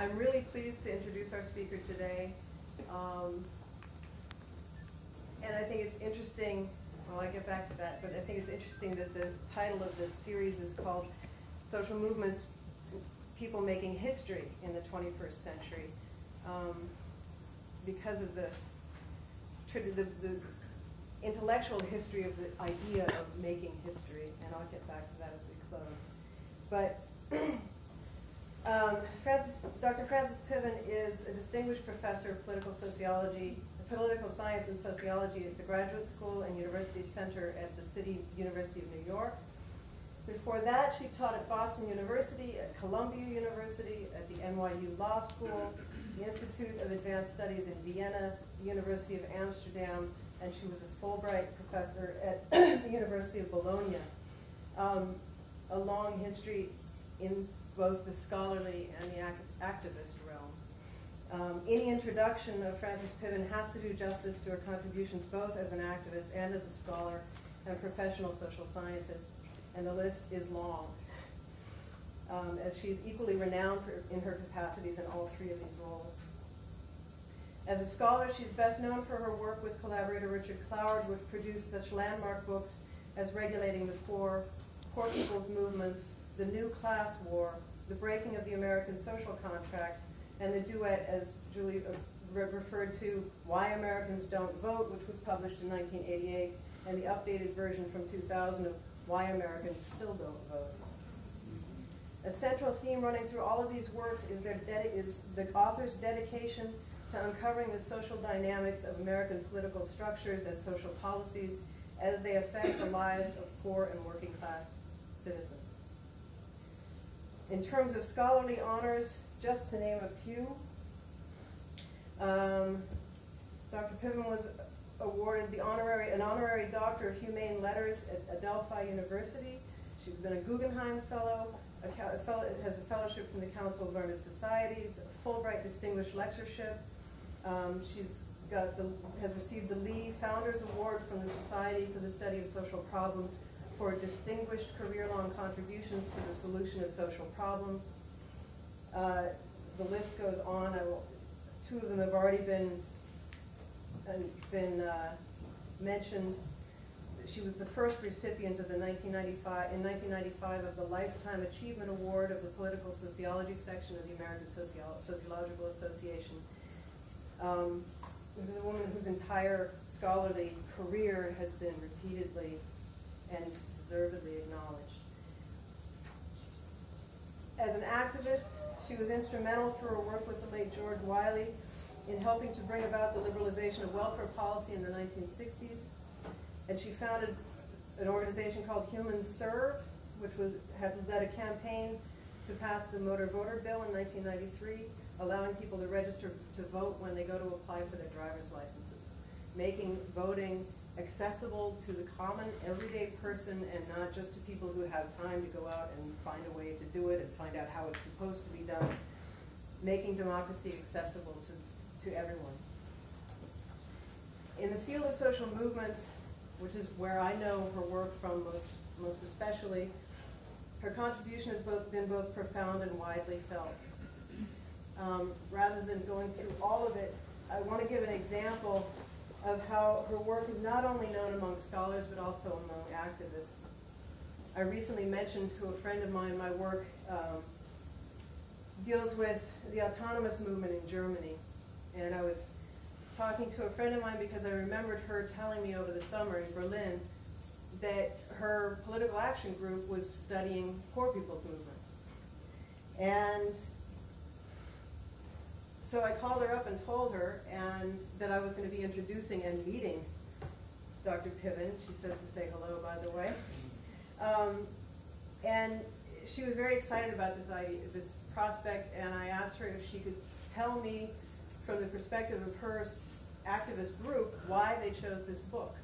I'm really pleased to introduce our speaker today. Um, and I think it's interesting, well, I get back to that, but I think it's interesting that the title of this series is called Social Movements, People Making History in the 21st Century. Um, because of the, the, the intellectual history of the idea of making history, and I'll get back to that as we close. But um, Francis, Dr. Frances Piven is a distinguished professor of political sociology, political science and sociology at the Graduate School and University Center at the City University of New York. Before that, she taught at Boston University, at Columbia University, at the NYU Law School, the Institute of Advanced Studies in Vienna, the University of Amsterdam, and she was a Fulbright professor at the University of Bologna. Um, a long history in both the scholarly and the activist realm. Um, any introduction of Frances Piven has to do justice to her contributions both as an activist and as a scholar and professional social scientist, and the list is long, um, as she's equally renowned for, in her capacities in all three of these roles. As a scholar, she's best known for her work with collaborator Richard Cloward, which produced such landmark books as Regulating the Poor, Poor People's Movements, The New Class War, The Breaking of the American Social Contract, and the duet, as Julie uh, referred to, Why Americans Don't Vote, which was published in 1988, and the updated version from 2000 of Why Americans Still Don't Vote. A central theme running through all of these works is, their is the author's dedication to uncovering the social dynamics of American political structures and social policies as they affect the lives of poor and working class citizens. In terms of scholarly honors, just to name a few, um, Dr. Piven was awarded the honorary, an honorary Doctor of Humane Letters at Adelphi University. She's been a Guggenheim Fellow, a fellow, has a fellowship from the Council of Learned Societies, a Fulbright Distinguished Lectureship. Um, she's got the, has received the Lee Founders Award from the Society for the Study of Social Problems for distinguished career-long contributions to the solution of social problems. Uh, the list goes on. Will, two of them have already been uh, been uh, mentioned. She was the first recipient of the 1995 in 1995 of the Lifetime Achievement Award of the Political Sociology section of the American Sociolo Sociological Association. Um, this is a woman whose entire scholarly career has been repeatedly and deservedly acknowledged. As an activist, she was instrumental through her work with the late George Wiley in helping to bring about the liberalization of welfare policy in the 1960s. And she founded an organization called Human Serve, which was, had led a campaign to pass the Motor Voter Bill in 1993, allowing people to register to vote when they go to apply for their driver's licenses, making voting accessible to the common everyday person and not just to people who have time to go out and find a way to do it and find out how it's supposed to be done, making democracy accessible to, to everyone. In the field of social movements, which is where I know her work from most, most especially, her contribution has both been both profound and widely felt. Um, rather than going through all of it, I want to give an example of how her work is not only known among scholars but also among activists. I recently mentioned to a friend of mine my work um, deals with the autonomous movement in Germany. And I was talking to a friend of mine because I remembered her telling me over the summer in Berlin that her political action group was studying poor people's movements. And so I called her up and told her and that I was going to be introducing and meeting Dr. Piven. She says to say hello, by the way. Um, and she was very excited about this idea, this prospect, and I asked her if she could tell me from the perspective of her activist group why they chose this book.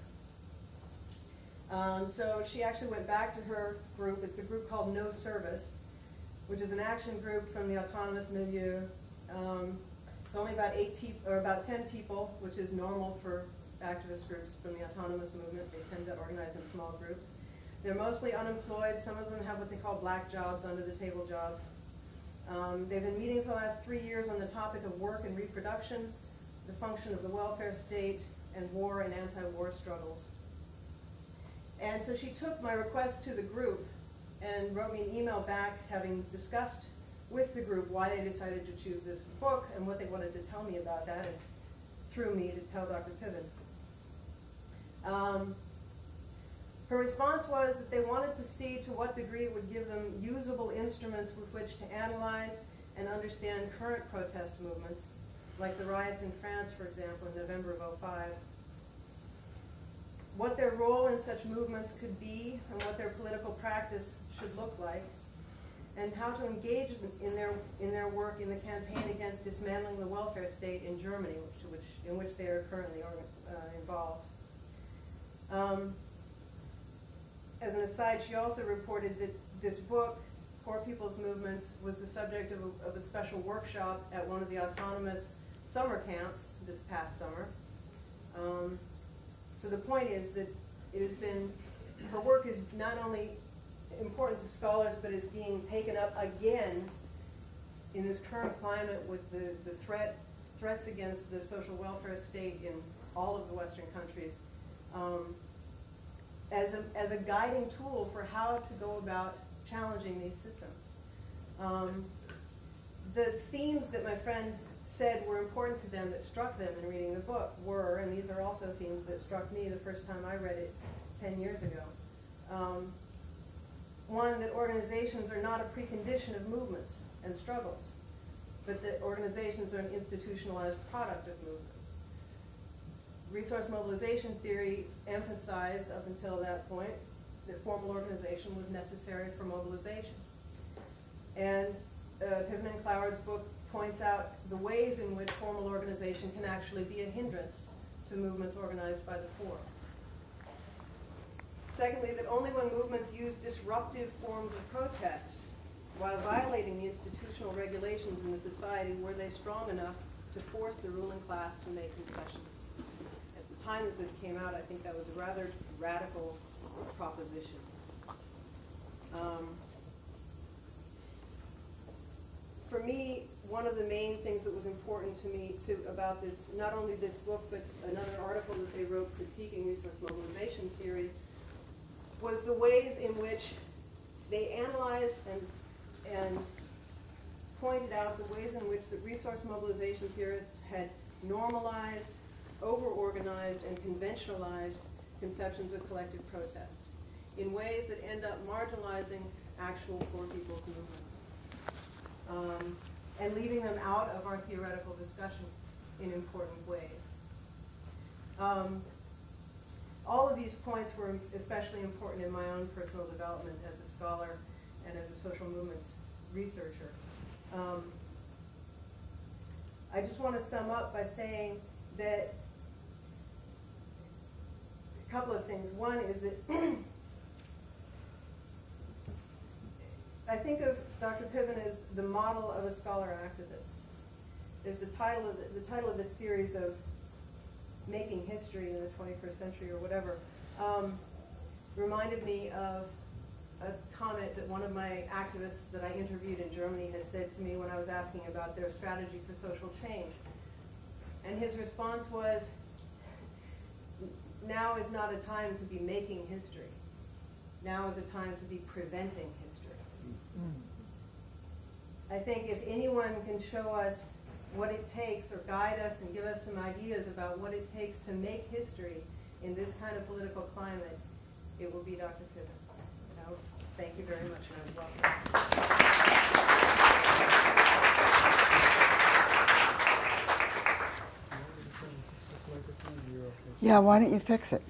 Um, so she actually went back to her group. It's a group called No Service, which is an action group from the autonomous milieu. Um, it's only about eight people, or about 10 people, which is normal for activist groups from the autonomous movement. They tend to organize in small groups. They're mostly unemployed. Some of them have what they call black jobs, under the table jobs. Um, they've been meeting for the last three years on the topic of work and reproduction, the function of the welfare state, and war and anti-war struggles. And so she took my request to the group and wrote me an email back having discussed with the group why they decided to choose this book and what they wanted to tell me about that, and through me to tell Dr. Piven. Um, her response was that they wanted to see to what degree it would give them usable instruments with which to analyze and understand current protest movements, like the riots in France, for example, in November of 05. What their role in such movements could be and what their political practice should look like, and how to engage in their, in their work in the campaign against dismantling the welfare state in Germany, which, which, in which they are currently uh, involved. Um, as an aside, she also reported that this book, Poor People's Movements, was the subject of a, of a special workshop at one of the autonomous summer camps this past summer. Um, so the point is that it has been, her work is not only important to scholars, but is being taken up again in this current climate with the, the threat, threats against the social welfare state in all of the Western countries. Um, as a, as a guiding tool for how to go about challenging these systems. Um, the themes that my friend said were important to them that struck them in reading the book were, and these are also themes that struck me the first time I read it 10 years ago. Um, one, that organizations are not a precondition of movements and struggles, but that organizations are an institutionalized product of movements resource mobilization theory emphasized up until that point that formal organization was necessary for mobilization. And uh, Piven and Cloward's book points out the ways in which formal organization can actually be a hindrance to movements organized by the poor. Secondly, that only when movements use disruptive forms of protest while violating the institutional regulations in the society were they strong enough to force the ruling class to make concessions At the time that this came out, I think that was a rather radical proposition. Um, for me, one of the main things that was important to me to, about this, not only this book, but another article that they wrote critiquing resource mobilization theory, was the ways in which they analyzed and, and pointed out the ways in which the resource mobilization theorists had normalized over-organized and conventionalized conceptions of collective protest in ways that end up marginalizing actual poor people's movements um, and leaving them out of our theoretical discussion in important ways. Um, all of these points were especially important in my own personal development as a scholar and as a social movements researcher. Um, I just want to sum up by saying that a couple of things. One is that I think of Dr. Piven as the model of a scholar activist. There's the title of the, the title of this series of making history in the 21st century or whatever um, reminded me of a comment that one of my activists that I interviewed in Germany had said to me when I was asking about their strategy for social change. And his response was, now is not a time to be making history. Now is a time to be preventing history. I think if anyone can show us what it takes or guide us and give us some ideas about what it takes to make history in this kind of political climate, it will be Dr. Piven. You know, thank you very much and welcome. Yeah, why don't you fix it?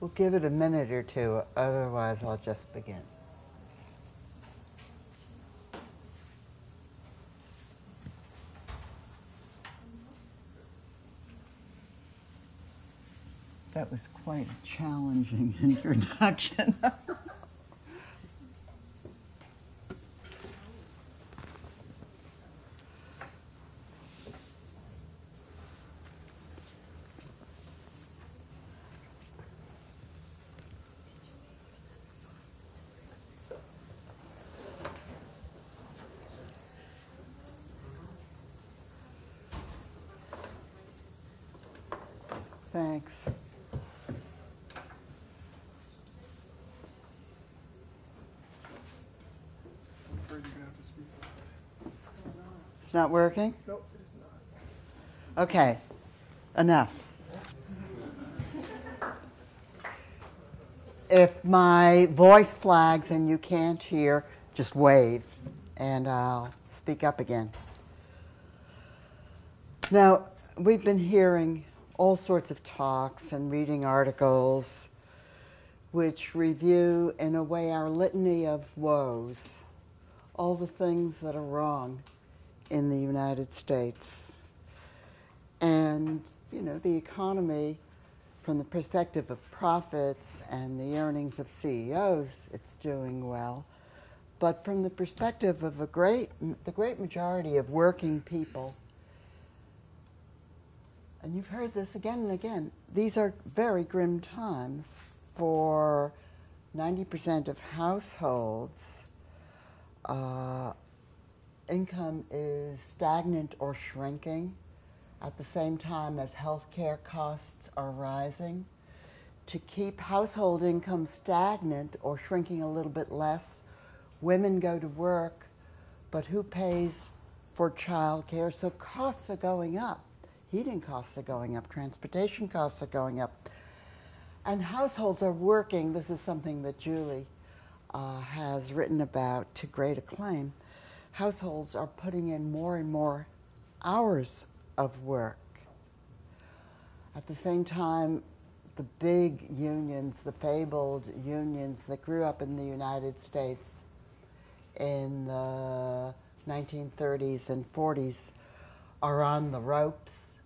We'll give it a minute or two, otherwise I'll just begin. That was quite a challenging introduction. It's not working? Nope, it is not. Okay, enough. If my voice flags and you can't hear, just wave and I'll speak up again. Now, we've been hearing all sorts of talks and reading articles which review, in a way, our litany of woes, all the things that are wrong in the United States. And, you know, the economy, from the perspective of profits and the earnings of CEOs, it's doing well. But from the perspective of a great, the great majority of working people, and you've heard this again and again, these are very grim times for 90% of households. Uh, income is stagnant or shrinking at the same time as healthcare costs are rising. To keep household income stagnant or shrinking a little bit less, women go to work, but who pays for childcare? So costs are going up. Heating costs are going up, transportation costs are going up. And households are working, this is something that Julie uh, has written about to great acclaim. Households are putting in more and more hours of work. At the same time, the big unions, the fabled unions that grew up in the United States in the 1930s and 40s are on the ropes.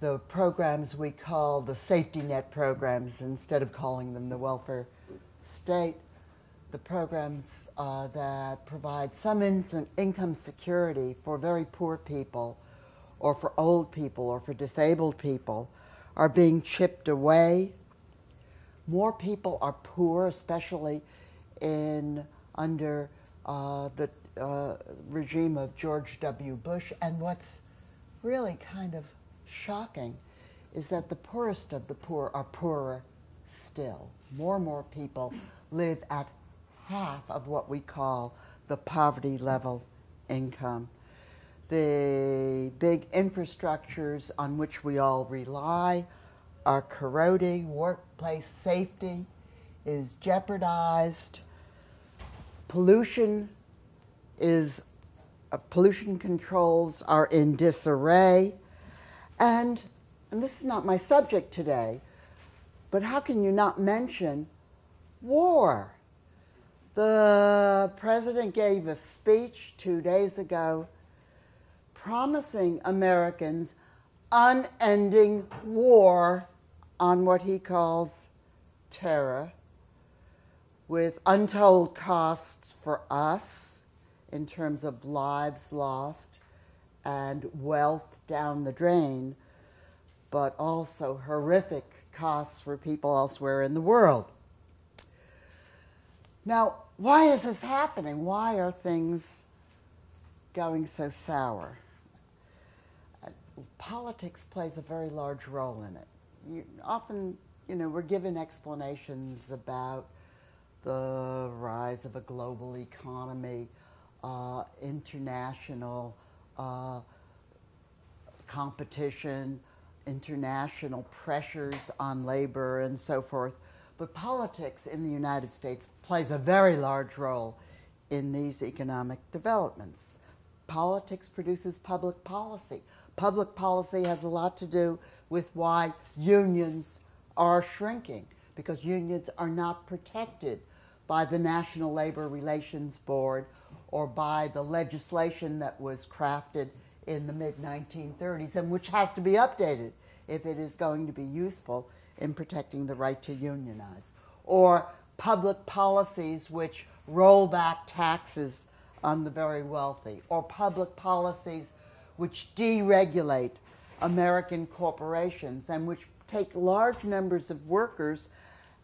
The programs we call the safety net programs, instead of calling them the welfare state, the programs uh, that provide some in income security for very poor people or for old people or for disabled people are being chipped away. More people are poor, especially in under uh, the uh, regime of George W. Bush. And what's really kind of shocking is that the poorest of the poor are poorer still. More and more people live at half of what we call the poverty level income. The big infrastructures on which we all rely are corroding, workplace safety is jeopardized, pollution is uh, pollution controls are in disarray, and and this is not my subject today, but how can you not mention war? The president gave a speech two days ago promising Americans unending war on what he calls terror, with untold costs for us in terms of lives lost and wealth down the drain, but also horrific costs for people elsewhere in the world. Now, why is this happening? Why are things going so sour? Uh, politics plays a very large role in it. You, often, you know, we're given explanations about the rise of a global economy, uh, international uh, competition, international pressures on labor, and so forth. But politics in the United States plays a very large role in these economic developments. Politics produces public policy. Public policy has a lot to do with why unions are shrinking because unions are not protected by the National Labor Relations Board or by the legislation that was crafted in the mid 1930s and which has to be updated if it is going to be useful in protecting the right to unionize. Or public policies which roll back taxes on the very wealthy, or public policies which deregulate American corporations and which take large numbers of workers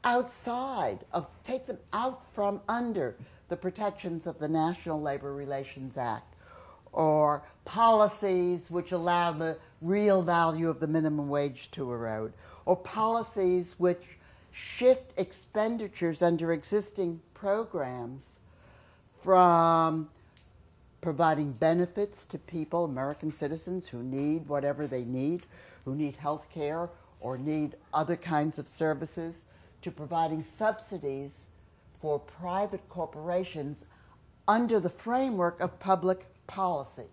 outside of take them out from under the protections of the National Labor Relations Act or policies which allow the real value of the minimum wage to erode or policies which shift expenditures under existing programs from providing benefits to people, American citizens who need whatever they need, who need health care or need other kinds of services, to providing subsidies for private corporations under the framework of public policy.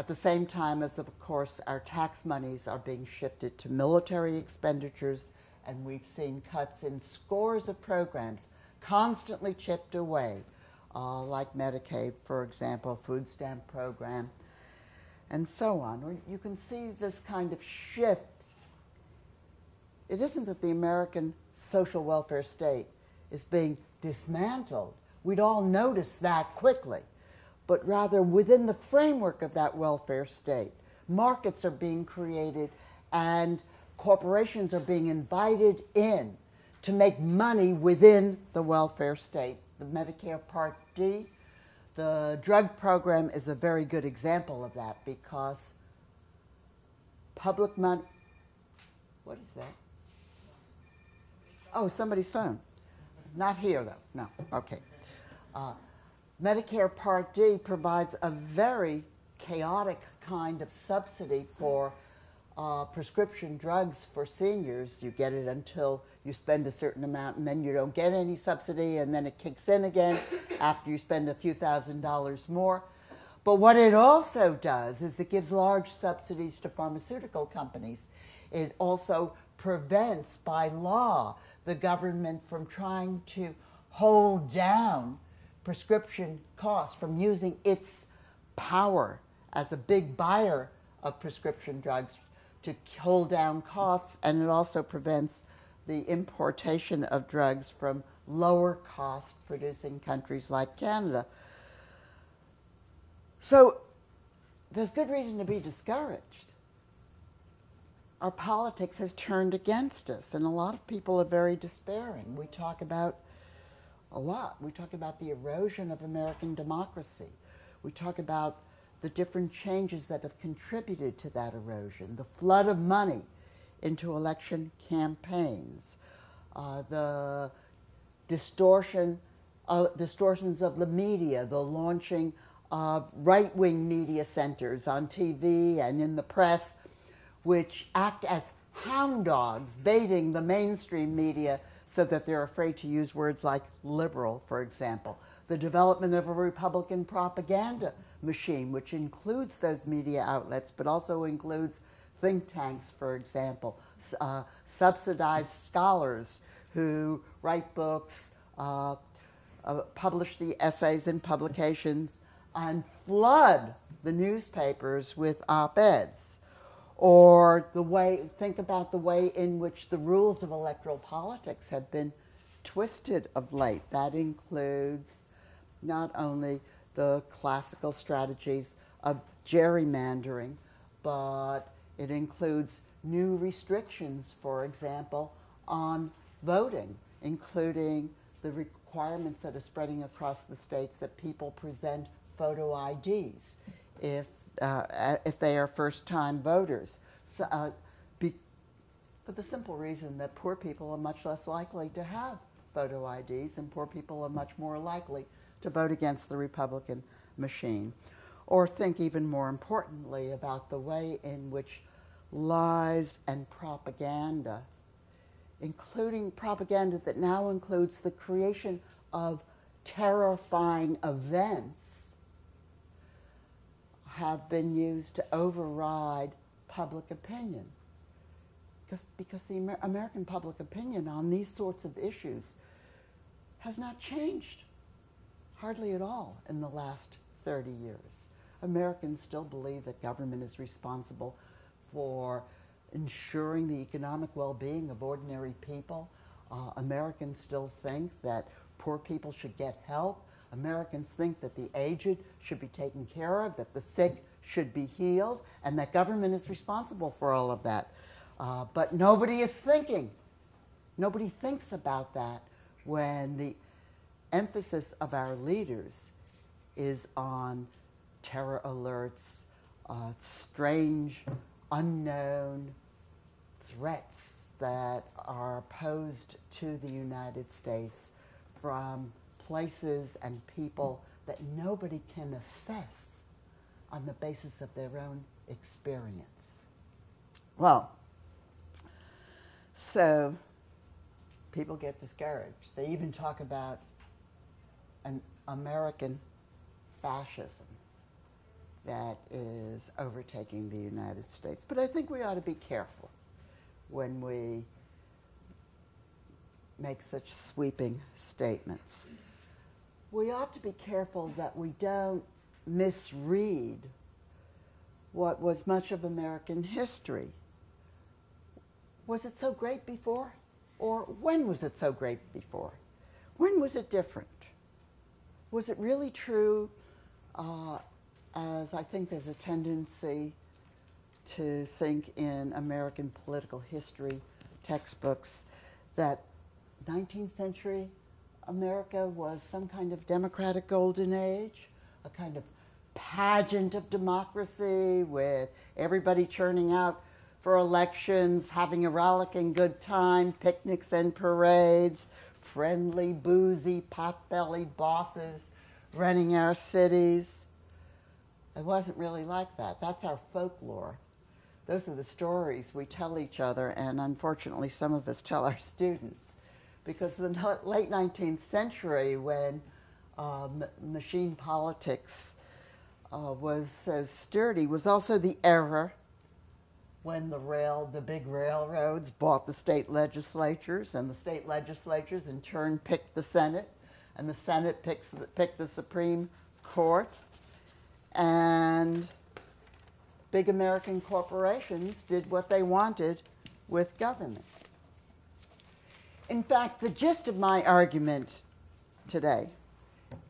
At the same time as, of course, our tax monies are being shifted to military expenditures, and we've seen cuts in scores of programs constantly chipped away, uh, like Medicaid, for example, food stamp program, and so on. You can see this kind of shift. It isn't that the American social welfare state is being dismantled. We'd all notice that quickly. But rather, within the framework of that welfare state, markets are being created and corporations are being invited in to make money within the welfare state. The Medicare Part D, the drug program is a very good example of that because public money. What is that? Oh, somebody's phone. Not here, though. No. Okay. Uh, Medicare Part D provides a very chaotic kind of subsidy for uh, prescription drugs for seniors. You get it until you spend a certain amount, and then you don't get any subsidy, and then it kicks in again after you spend a few thousand dollars more. But what it also does is it gives large subsidies to pharmaceutical companies. It also prevents, by law, the government from trying to hold down prescription costs, from using its power as a big buyer of prescription drugs to hold down costs, and it also prevents the importation of drugs from lower cost producing countries like Canada. So there's good reason to be discouraged our politics has turned against us, and a lot of people are very despairing. We talk about a lot. We talk about the erosion of American democracy. We talk about the different changes that have contributed to that erosion, the flood of money into election campaigns, uh, the distortion, uh, distortions of the media, the launching of right wing media centers on TV and in the press which act as hound dogs, baiting the mainstream media so that they're afraid to use words like liberal, for example. The development of a Republican propaganda machine, which includes those media outlets, but also includes think tanks, for example, uh, subsidized scholars who write books, uh, uh, publish the essays and publications, and flood the newspapers with op eds or the way, think about the way in which the rules of electoral politics have been twisted of late. That includes not only the classical strategies of gerrymandering, but it includes new restrictions, for example, on voting, including the requirements that are spreading across the states that people present photo IDs if uh, if they are first time voters. So, uh, be, for the simple reason that poor people are much less likely to have photo IDs, and poor people are much more likely to vote against the Republican machine. Or think even more importantly about the way in which lies and propaganda, including propaganda that now includes the creation of terrifying events have been used to override public opinion. because, because the Amer- American public opinion on these sorts of issues has not changed hardly at all in the last 30 years. Americans still believe that government is responsible for ensuring the economic well being of ordinary people. Uh, Americans still think that poor people should get help. Americans think that the aged should be taken care of, that the sick should be healed, and that government is responsible for all of that. Uh, but nobody is thinking. Nobody thinks about that when the emphasis of our leaders is on terror alerts, uh, strange, unknown threats that are posed to the United States from places and people that nobody can assess on the basis of their own experience. Well, so people get discouraged. They even talk about an American fascism that is overtaking the United States. But I think we ought to be careful when we make such sweeping statements. We ought to be careful that we don't misread what was much of American history. Was it so great before? Or when was it so great before? When was it different? Was it really true, uh, as I think there's a tendency to think in American political history textbooks, that 19th century America was some kind of democratic golden age, a kind of pageant of democracy with everybody churning out for elections, having a rollicking good time, picnics and parades, friendly, boozy, pot-bellied bosses running our cities. It wasn't really like that. That's our folklore. Those are the stories we tell each other, and unfortunately, some of us tell our students. Because the late 19th century, when um, machine politics uh, was so sturdy, was also the era when the rail, the big railroads bought the state legislatures, and the state legislatures in turn picked the Senate, and the Senate picks the, picked the Supreme Court, and big American corporations did what they wanted with government. In fact, the gist of my argument today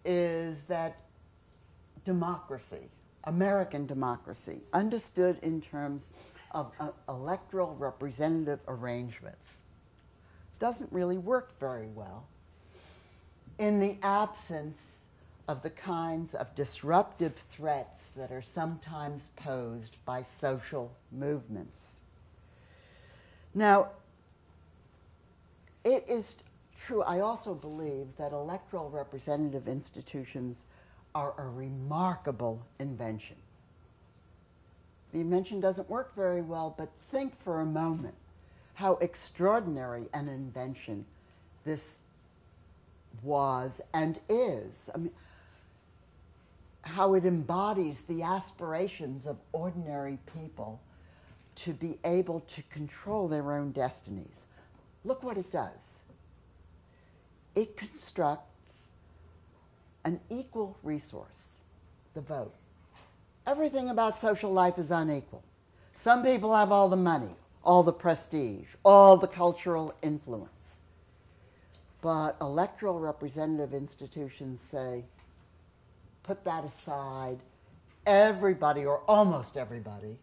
is that democracy, American democracy, understood in terms of uh, electoral representative arrangements, doesn't really work very well in the absence of the kinds of disruptive threats that are sometimes posed by social movements. Now, it is true, I also believe that electoral representative institutions are a remarkable invention. The invention doesn't work very well, but think for a moment how extraordinary an invention this was and is. I mean, how it embodies the aspirations of ordinary people to be able to control their own destinies. Look what it does. It constructs an equal resource, the vote. Everything about social life is unequal. Some people have all the money, all the prestige, all the cultural influence. But electoral representative institutions say, put that aside. Everybody, or almost everybody,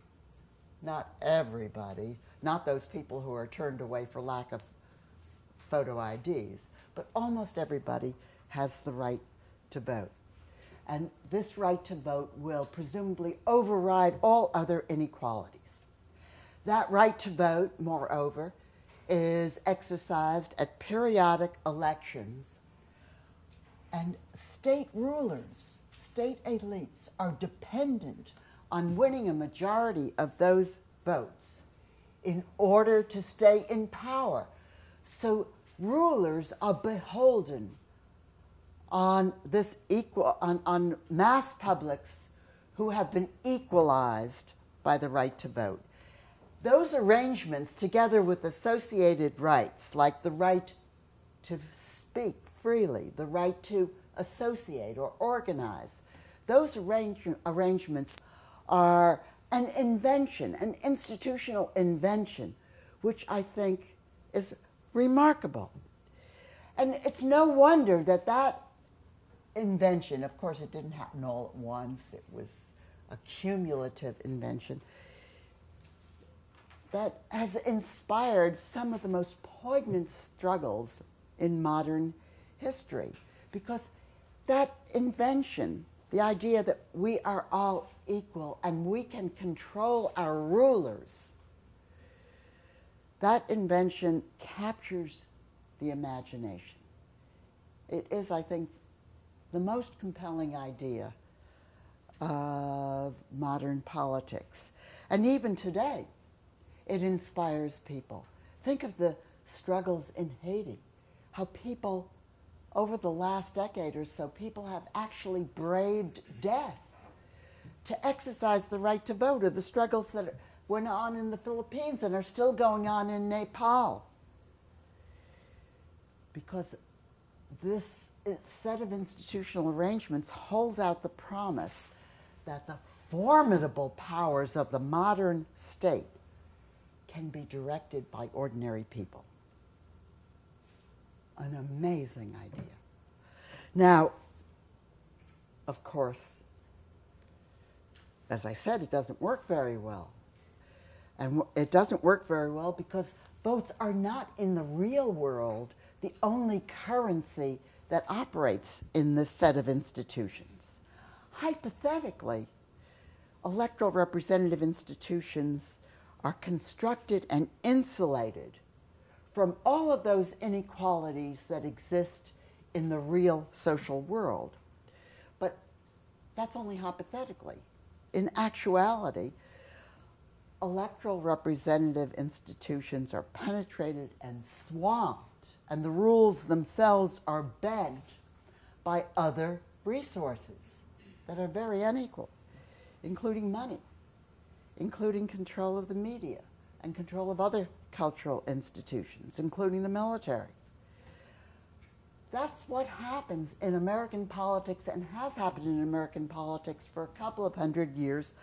not everybody, not those people who are turned away for lack of photo IDs, but almost everybody has the right to vote. And this right to vote will presumably override all other inequalities. That right to vote, moreover, is exercised at periodic elections, and state rulers, state elites, are dependent on winning a majority of those votes in order to stay in power. So rulers are beholden on this equal on, on mass publics who have been equalized by the right to vote. those arrangements, together with associated rights like the right to speak freely, the right to associate or organize, those arrange- arrangements are an invention, an institutional invention, which I think is remarkable. And it's no wonder that that invention, of course, it didn't happen all at once, it was a cumulative invention, that has inspired some of the most poignant struggles in modern history. Because that invention, the idea that we are all equal and we can control our rulers, that invention captures the imagination. It is, I think, the most compelling idea of modern politics. And even today, it inspires people. Think of the struggles in Haiti, how people, over the last decade or so, people have actually braved death to exercise the right to vote, or the struggles that went on in the Philippines and are still going on in Nepal. Because this set of institutional arrangements holds out the promise that the formidable powers of the modern state can be directed by ordinary people. An amazing idea. Now, of course, as I said, it doesn't work very well. And it doesn't work very well because votes are not in the real world the only currency that operates in this set of institutions. Hypothetically, electoral representative institutions are constructed and insulated from all of those inequalities that exist in the real social world. But that's only hypothetically. In actuality, electoral representative institutions are penetrated and swamped, and the rules themselves are bent by other resources that are very unequal, including money, including control of the media and control of other cultural institutions, including the military. That's what happens in American politics and has happened in American politics for a couple of hundred years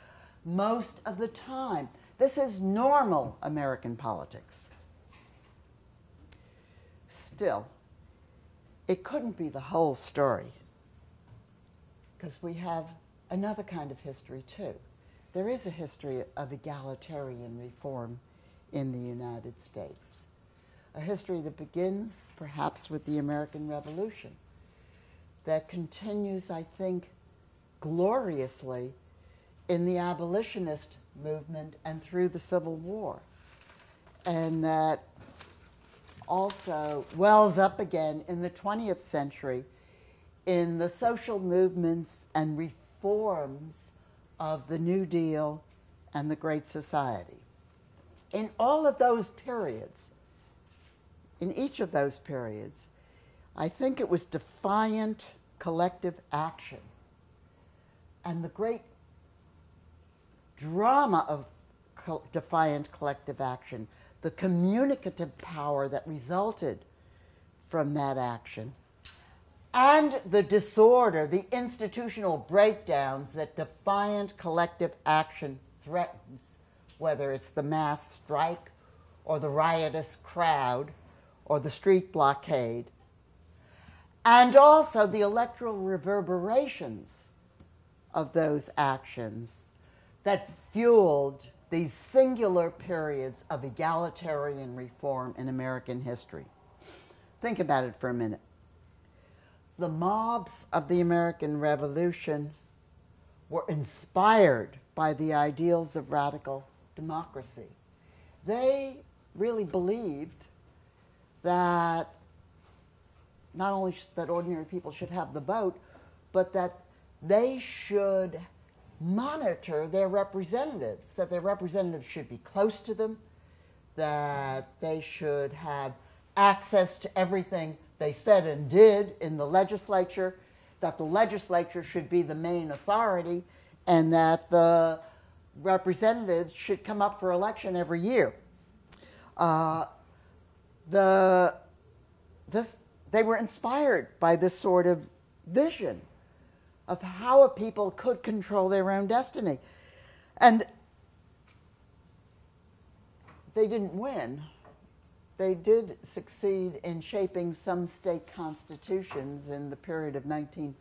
most of the time. This is normal American politics. Still, it couldn't be the whole story because we have another kind of history too. There is a history of egalitarian reform in the United States, a history that begins perhaps with the American Revolution, that continues, I think, gloriously in the abolitionist movement and through the Civil War. And that also wells up again in the 20th century in the social movements and reforms of the New Deal and the Great Society. In all of those periods, in each of those periods, I think it was defiant collective action. And the great drama of co- defiant collective action, the communicative power that resulted from that action, and the disorder, the institutional breakdowns that defiant collective action threatens, whether it's the mass strike or the riotous crowd or the street blockade, and also the electoral reverberations of those actions that fueled these singular periods of egalitarian reform in American history. Think about it for a minute. The mobs of the American Revolution were inspired by the ideals of radical democracy. They really believed that not only that ordinary people should have the vote, but that they should monitor their representatives, that their representatives should be close to them, that they should have access to everything they said and did in the legislature, that the legislature should be the main authority, and that the representatives should come up for election every year. Uh, the, this, they were inspired by this sort of vision of how a people could control their own destiny. And they didn't win. They did succeed in shaping some state constitutions in the period of 19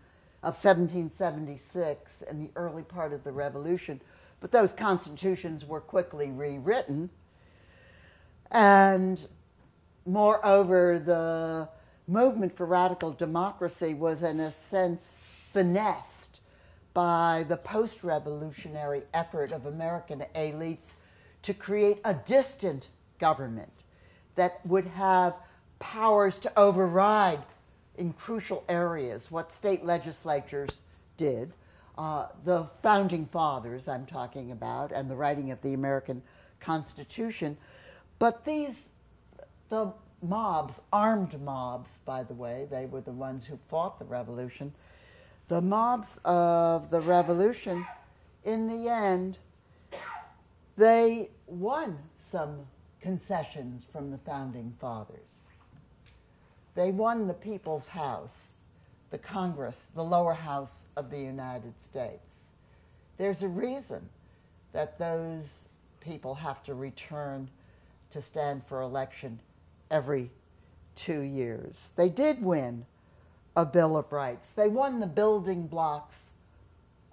of 1776 and the early part of the revolution, but those constitutions were quickly rewritten. And moreover, the movement for radical democracy was, in a sense, finessed by the post revolutionary effort of American elites to create a distant government that would have powers to override in crucial areas what state legislatures did. Uh, the founding fathers, I'm talking about, and the writing of the American Constitution. But these, the mobs, armed mobs, by the way, they were the ones who fought the revolution. The mobs of the revolution, in the end, they won some concessions from the founding fathers. They won the people's house, the Congress, the lower house of the United States. There's a reason that those people have to return to stand for election every two years. They did win a Bill of Rights. They won the building blocks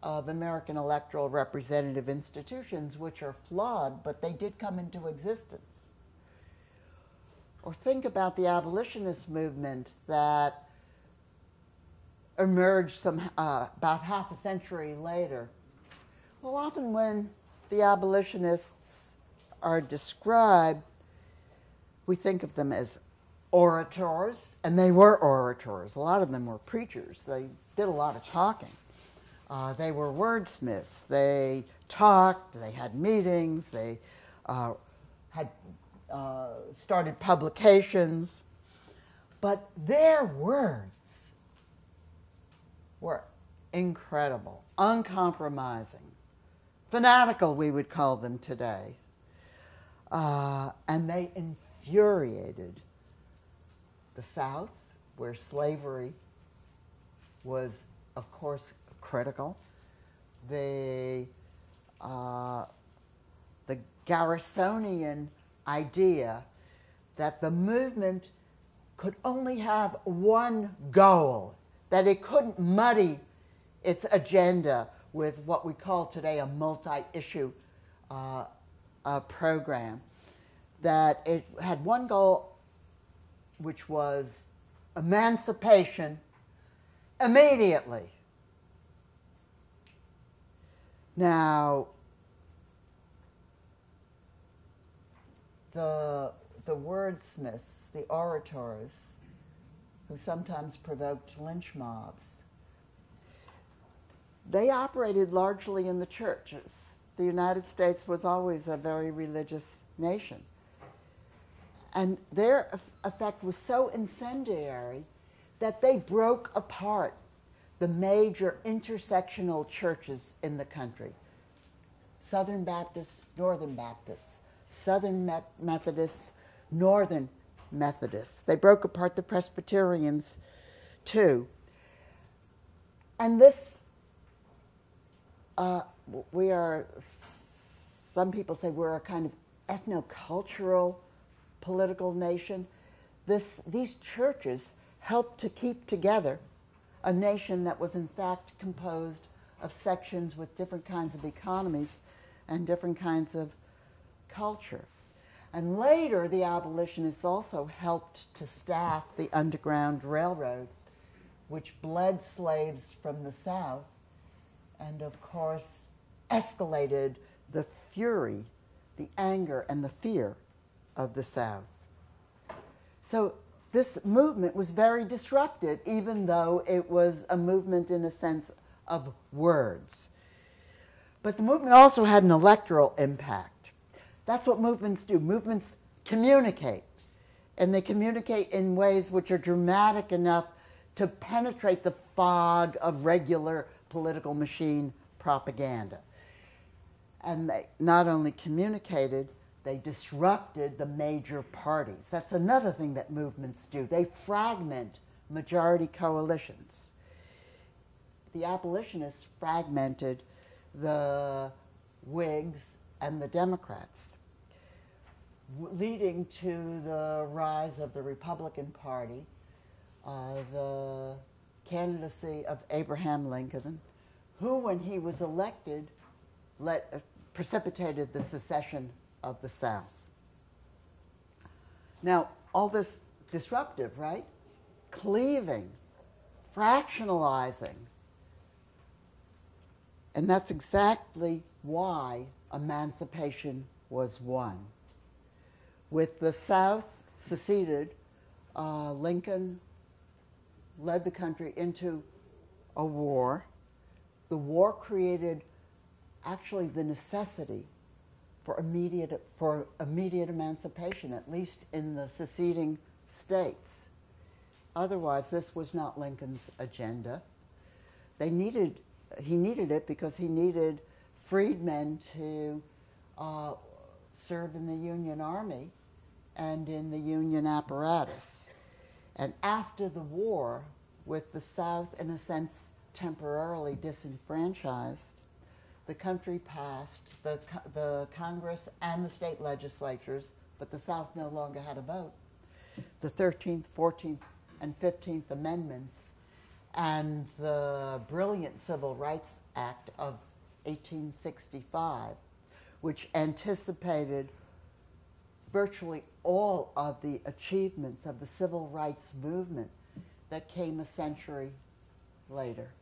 of American electoral representative institutions, which are flawed, but they did come into existence. Or think about the abolitionist movement that emerged some, uh, about half a century later. Well, often when the abolitionists are described, we think of them as orators, and they were orators. A lot of them were preachers. They did a lot of talking. Uh, they were wordsmiths. They talked, they had meetings, they uh, had uh, started publications, but their words were incredible, uncompromising, fanatical, we would call them today. Uh, and they infuriated the South, where slavery was, of course, critical. Uh, the Garrisonian idea that the movement could only have one goal, that it couldn't muddy its agenda with what we call today a multi issue uh, uh, program, that it had one goal, which was emancipation immediately. Now, the, the wordsmiths, the orators, who sometimes provoked lynch mobs, they operated largely in the churches. The United States was always a very religious nation. And their effect was so incendiary that they broke apart the major intersectional churches in the country Southern Baptists, Northern Baptists, Southern Methodists, Northern Methodists. They broke apart the Presbyterians too. And this, uh, we are, some people say we're a kind of ethnocultural political nation. This, these churches helped to keep together a nation that was in fact composed of sections with different kinds of economies and different kinds of culture. And later, the abolitionists also helped to staff the Underground Railroad, which bled slaves from the South and, of course, escalated the fury, the anger, and the fear of the South. So, this movement was very disrupted, even though it was a movement in a sense of words. But the movement also had an electoral impact. That's what movements do. Movements communicate, and they communicate in ways which are dramatic enough to penetrate the fog of regular political machine propaganda. And they not only communicated, they disrupted the major parties. That's another thing that movements do. They fragment majority coalitions. The abolitionists fragmented the Whigs and the Democrats, leading to the rise of the Republican Party, uh, the candidacy of Abraham Lincoln, who, when he was elected, let, uh, precipitated the secession of the South. Now, all this disruptive, right? Cleaving, fractionalizing. And that's exactly why emancipation was won. With the South seceded, uh, Lincoln led the country into a war. The war created actually the necessity for immediate, for immediate emancipation, at least in the seceding states. Otherwise, this was not Lincoln's agenda. They needed, he needed it because he needed freedmen to uh, serve in the Union Army and in the Union apparatus. And after the war, with the South, in a sense, temporarily disenfranchised, the country passed, the, the Congress and the state legislatures, but the South no longer had a vote, the 13th, 14th, and 15th Amendments, and the brilliant Civil Rights Act of 1865, which anticipated virtually all of the achievements of the civil rights movement that came a century later.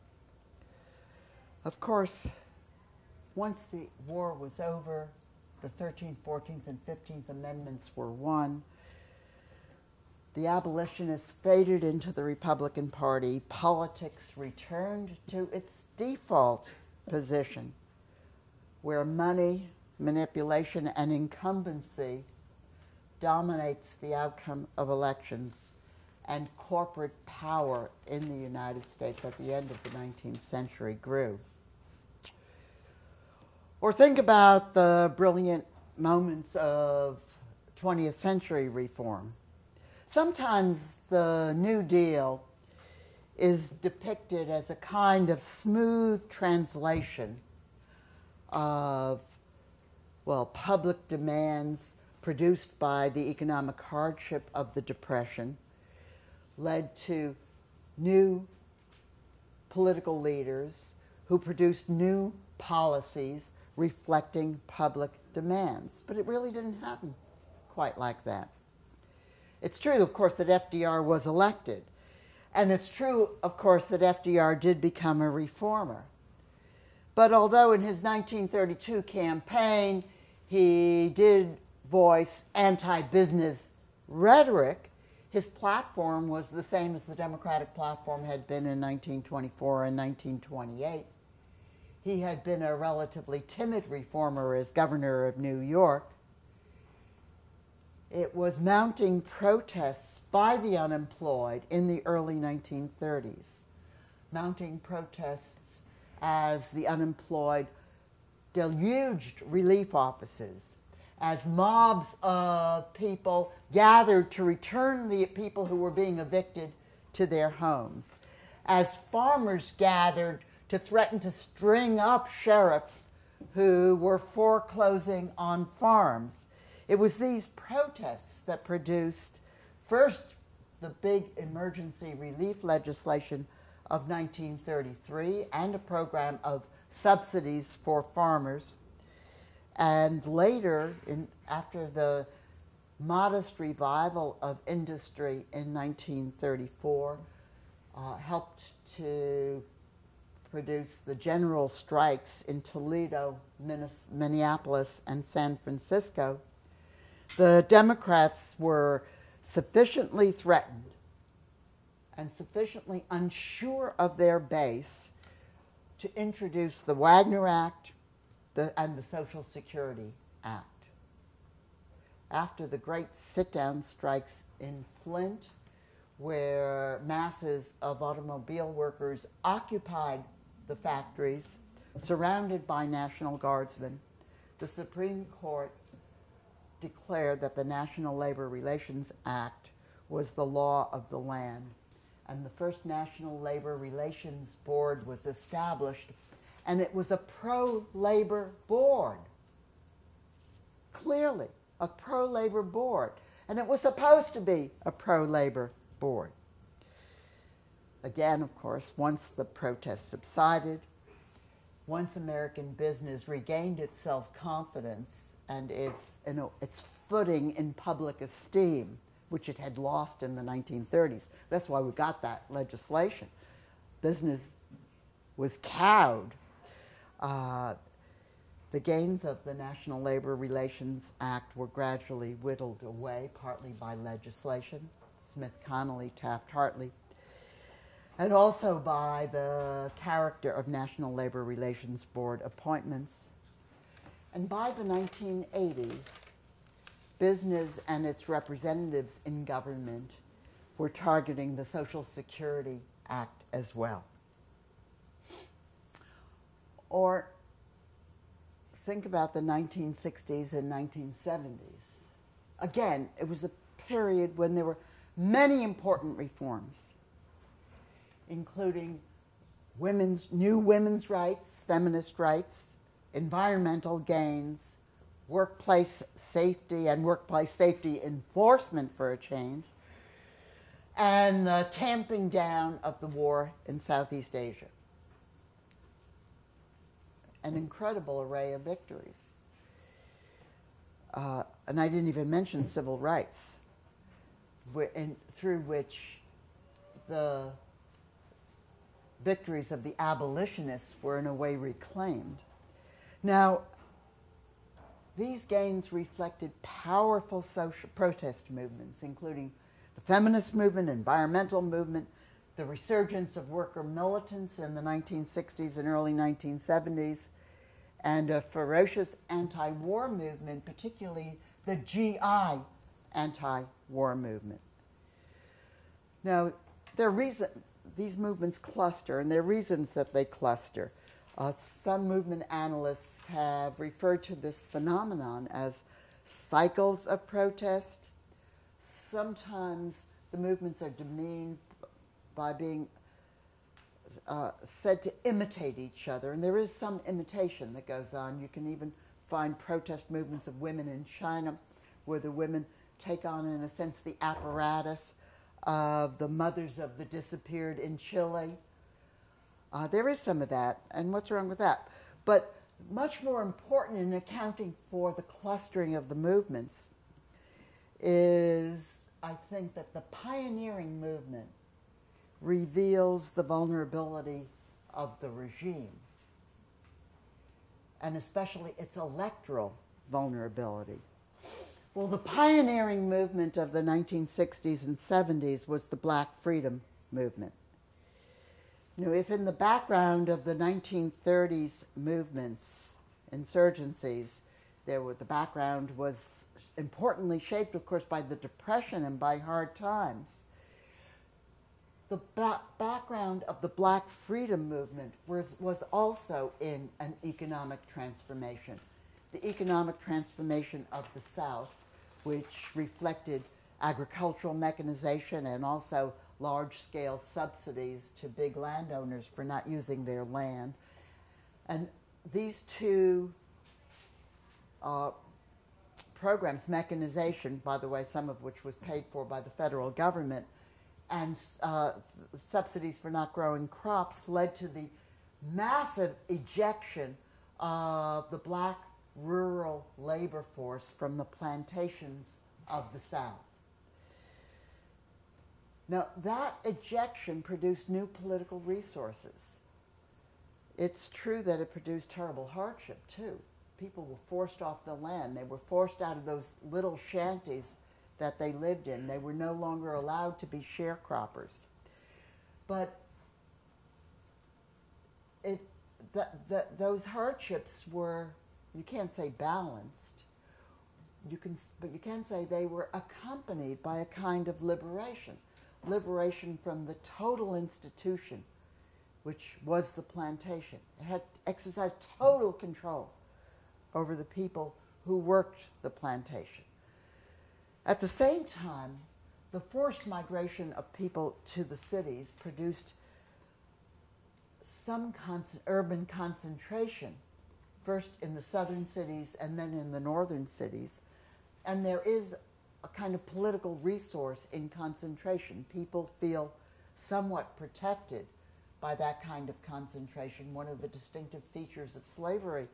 Of course, once the war was over, the 13th, 14th, and 15th Amendments were won. The abolitionists faded into the Republican Party. Politics returned to its default position, where money, manipulation, and incumbency dominates the outcome of elections and corporate power in the United States at the end of the 19th century grew. Or think about the brilliant moments of 20th century reform. Sometimes the New Deal is depicted as a kind of smooth translation of, well, public demands produced by the economic hardship of the Depression led to new political leaders who produced new policies reflecting public demands. But it really didn't happen quite like that. It's true, of course, that FDR was elected. And it's true, of course, that FDR did become a reformer. But although in his 1932 campaign he did voice anti business rhetoric, his platform was the same as the Democratic platform had been in 1924 and 1928. He had been a relatively timid reformer as governor of New York. It was mounting protests by the unemployed in the early 1930s, mounting protests as the unemployed deluged relief offices, as mobs of people gathered to return the people who were being evicted to their homes, as farmers gathered to threaten to string up sheriffs who were foreclosing on farms. It was these protests that produced first the big emergency relief legislation of 1933 and a program of subsidies for farmers. And later, in, after the modest revival of industry in 1934, uh, helped to produce the general strikes in Toledo, Minneapolis, and San Francisco, the Democrats were sufficiently threatened and sufficiently unsure of their base to introduce the Wagner Act the, and the Social Security Act. After the great sit down strikes in Flint, where masses of automobile workers occupied the factories surrounded by National Guardsmen. the Supreme Court declared that the National Labor Relations Act was the law of the land. And the first National Labor Relations Board was established, and it was a pro labor board. Clearly, a pro labor board. And it was supposed to be a pro labor board. Again, of course, once the protests subsided, once American business regained its self confidence and its, you know, its footing in public esteem, which it had lost in the 1930s, that's why we got that legislation. Business was cowed. Uh, the gains of the National Labor Relations Act were gradually whittled away, partly by legislation, Smith Connally, Taft Hartley, and also by the character of National Labor Relations Board appointments. And by the 1980s, business and its representatives in government were targeting the Social Security Act as well. Or think about the 1960s and 1970s. Again, it was a period when there were many important reforms, including women's, new women's rights, feminist rights, environmental gains, workplace safety and workplace safety enforcement for a change, and the tamping down of the war in Southeast Asia an incredible array of victories. Uh, and I didn't even mention civil rights, in, through which the victories of the abolitionists were in a way reclaimed. Now, these gains reflected powerful social protest movements, including the feminist movement, environmental movement, the resurgence of worker militants in the 1960s and early 1970s, and a ferocious anti war movement, particularly the GI anti war movement. Now, there are these movements cluster, and there are reasons that they cluster. Uh, some movement analysts have referred to this phenomenon as cycles of protest. Sometimes the movements are demeaned by being uh, said to imitate each other, and there is some imitation that goes on. You can even find protest movements of women in China where the women take on, in a sense, the apparatus of the mothers of the disappeared in Chile. Uh, there is some of that, and what's wrong with that? But much more important in accounting for the clustering of the movements is, I think, that the pioneering movement reveals the vulnerability of the regime, and especially its electoral vulnerability. Well, the pioneering movement of the 1960s and 70s was the Black Freedom Movement. You know, if in the background of the 1930s movements, insurgencies, there were, the background was importantly shaped, of course, by the Depression and by hard times the ba- background of the black freedom movement was, was also in an economic transformation. The economic transformation of the South, which reflected agricultural mechanization and also large scale subsidies to big landowners for not using their land. And these two uh, programs, mechanization, by the way, some of which was paid for by the federal government, and uh, subsidies for not growing crops led to the massive ejection of the black rural labor force from the plantations of the South. Now, that ejection produced new political resources. It's true that it produced terrible hardship, too. People were forced off the land. They were forced out of those little shanties that they lived in. They were no longer allowed to be sharecroppers. But it, the, the, those hardships were, you can't say balanced, you can, but you can say they were accompanied by a kind of liberation. Liberation from the total institution, which was the plantation. It had exercised total control over the people who worked the plantation. At the same time, the forced migration of people to the cities produced some con- urban concentration, first in the southern cities and then in the northern cities. And there is a kind of political resource in concentration. People feel somewhat protected by that kind of concentration. One of the distinctive features of slavery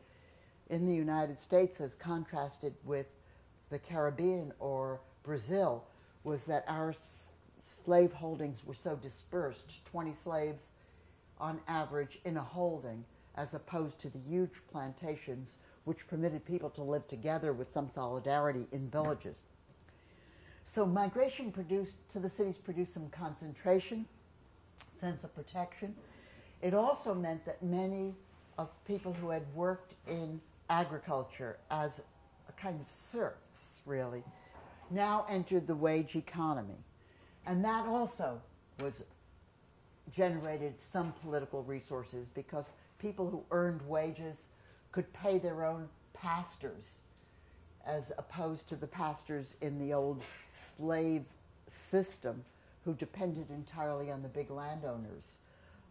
in the United States, as contrasted with the Caribbean or Brazil, was that our slave holdings were so dispersed 20 slaves on average in a holding, as opposed to the huge plantations which permitted people to live together with some solidarity in villages. So migration produced to the cities produced some concentration, sense of protection. It also meant that many of people who had worked in agriculture as kind of serfs, really, now entered the wage economy. And that also was generated some political resources because people who earned wages could pay their own pastors as opposed to the pastors in the old slave system who depended entirely on the big landowners.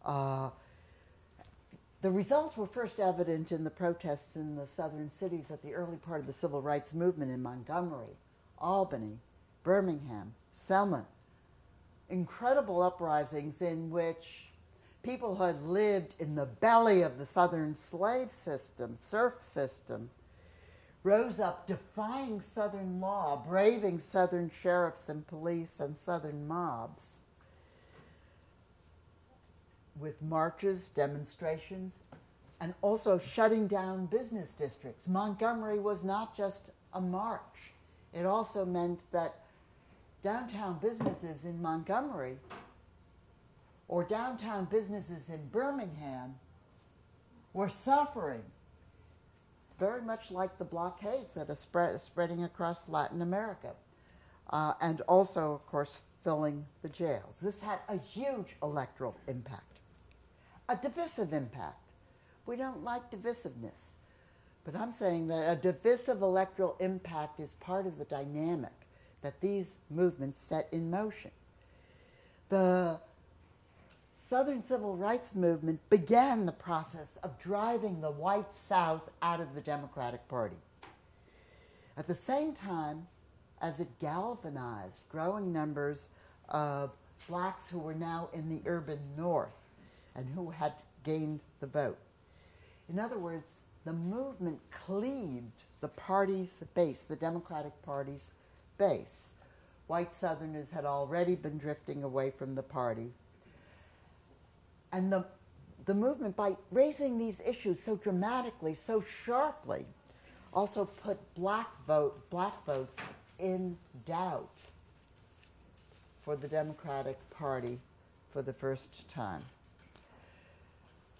Uh, the results were first evident in the protests in the southern cities at the early part of the civil rights movement in Montgomery, Albany, Birmingham, Selma. Incredible uprisings in which people who had lived in the belly of the southern slave system, serf system, rose up defying Southern law, braving Southern sheriffs and police and Southern mobs with marches, demonstrations, and also shutting down business districts. Montgomery was not just a march, it also meant that downtown businesses in Montgomery or downtown businesses in Birmingham were suffering very much like the blockades that are spread, spreading across Latin America, uh, and also, of course, filling the jails. This had a huge electoral impact, a divisive impact. We don't like divisiveness, but I'm saying that a divisive electoral impact is part of the dynamic that these movements set in motion. The Southern Civil Rights Movement began the process of driving the white South out of the Democratic Party. At the same time as it galvanized growing numbers of blacks who were now in the urban North and who had gained the vote. In other words, the movement cleaved the party's base, the Democratic Party's base. White Southerners had already been drifting away from the party and the, the movement, by raising these issues so dramatically, so sharply, also put black vote, black votes in doubt for the Democratic Party for the first time.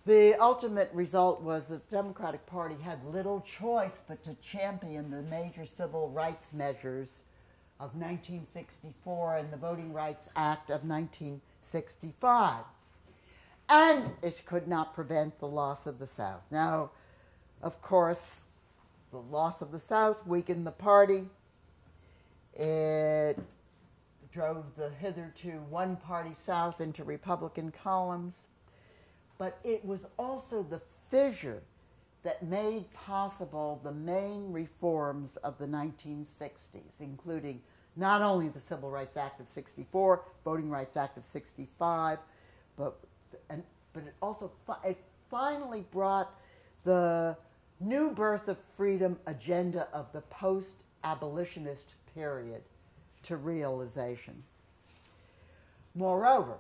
The ultimate result was that the Democratic Party had little choice but to champion the major civil rights measures of 1964 and the Voting Rights Act of 1965 and it could not prevent the loss of the South. Now, of course, the loss of the South weakened the party. It drove the hitherto one party South into Republican columns. But it was also the fissure that made possible the main reforms of the 1960s, including not only the Civil Rights Act of 64, Voting Rights Act of 65, but and, but it also it finally brought the new birth of freedom agenda of the post-abolitionist period to realization. Moreover,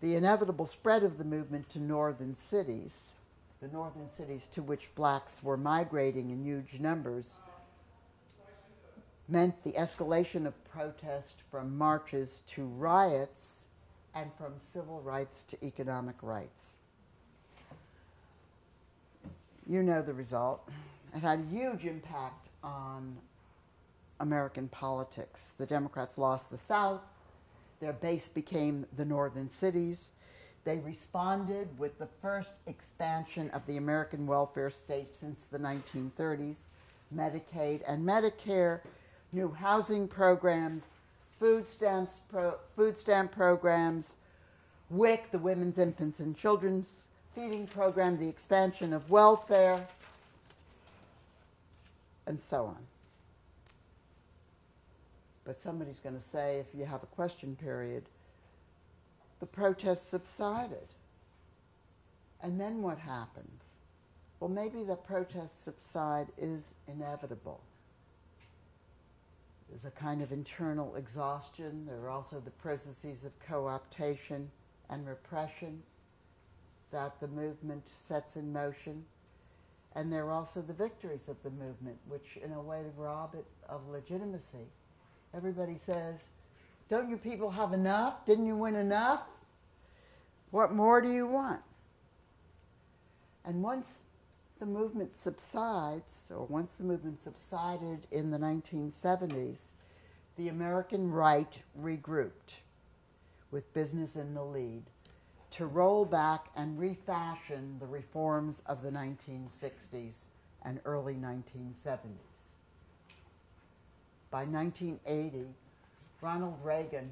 the inevitable spread of the movement to northern cities, the northern cities to which blacks were migrating in huge numbers, meant the escalation of protest from marches to riots and from civil rights to economic rights. You know the result. It had a huge impact on American politics. The Democrats lost the South. Their base became the northern cities. They responded with the first expansion of the American welfare state since the 1930s, Medicaid and Medicare, new housing programs, food stamps, pro, food stamp programs, WIC, the Women's, Infants, and Children's Feeding Program, the expansion of welfare, and so on. But somebody's going to say, if you have a question period, the protests subsided. And then what happened? Well, maybe the protests subside is inevitable. There's a kind of internal exhaustion. There are also the processes of co optation and repression that the movement sets in motion. And there are also the victories of the movement, which in a way rob it of legitimacy. Everybody says, Don't you people have enough? Didn't you win enough? What more do you want? And once the movement subsides, or once the movement subsided in the 1970s, the American right regrouped with business in the lead to roll back and refashion the reforms of the 1960s and early 1970s. By 1980, Ronald Reagan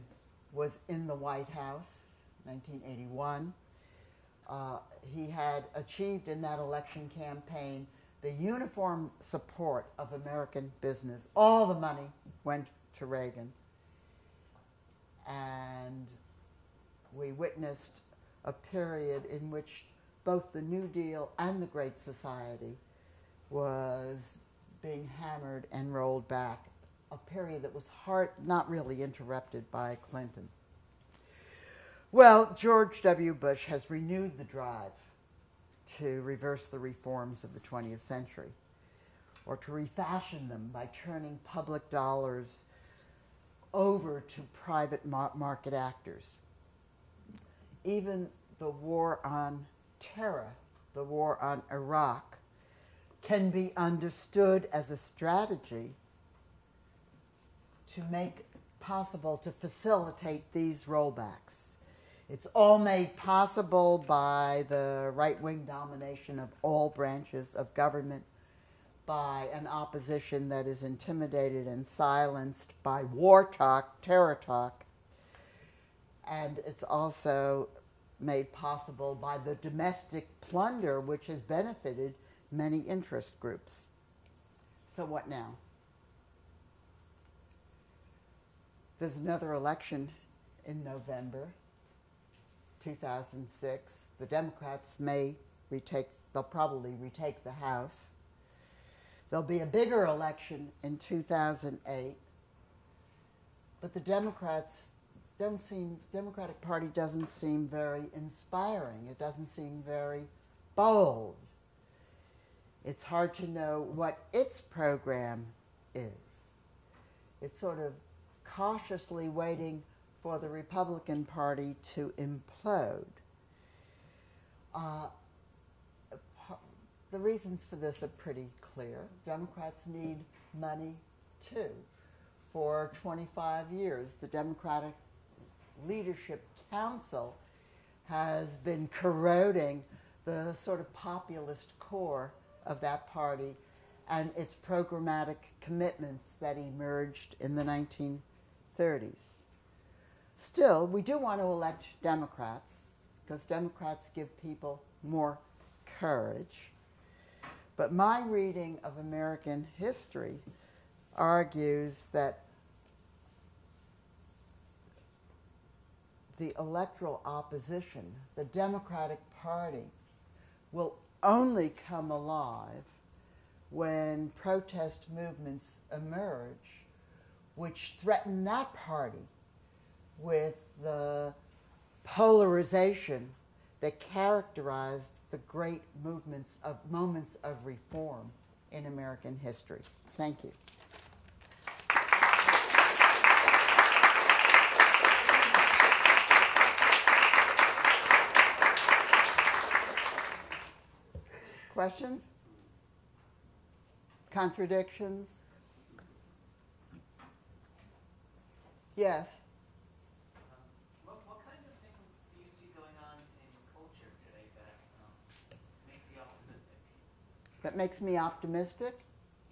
was in the White House, 1981. Uh, he had achieved in that election campaign the uniform support of American business. All the money went to Reagan. And we witnessed a period in which both the New Deal and the Great Society was being hammered and rolled back, a period that was hard, not really interrupted by Clinton. Well, George W. Bush has renewed the drive to reverse the reforms of the 20th century or to refashion them by turning public dollars over to private market actors. Even the war on terror, the war on Iraq, can be understood as a strategy to make possible to facilitate these rollbacks. It's all made possible by the right wing domination of all branches of government, by an opposition that is intimidated and silenced by war talk, terror talk, and it's also made possible by the domestic plunder which has benefited many interest groups. So, what now? There's another election in November 2006. The Democrats may retake, they'll probably retake the House. There'll be a bigger election in 2008. But the Democrats don't seem, Democratic Party doesn't seem very inspiring. It doesn't seem very bold. It's hard to know what its program is. It's sort of cautiously waiting for the Republican Party to implode. Uh, the reasons for this are pretty clear. Democrats need money too. For 25 years, the Democratic Leadership Council has been corroding the sort of populist core of that party and its programmatic commitments that emerged in the 1930s. Still, we do want to elect Democrats because Democrats give people more courage. But my reading of American history argues that the electoral opposition, the Democratic Party, will only come alive when protest movements emerge which threatened that party with the polarization that characterized the great movements of moments of reform in American history. Thank you. Questions? Contradictions? Yes. Um, that makes me optimistic?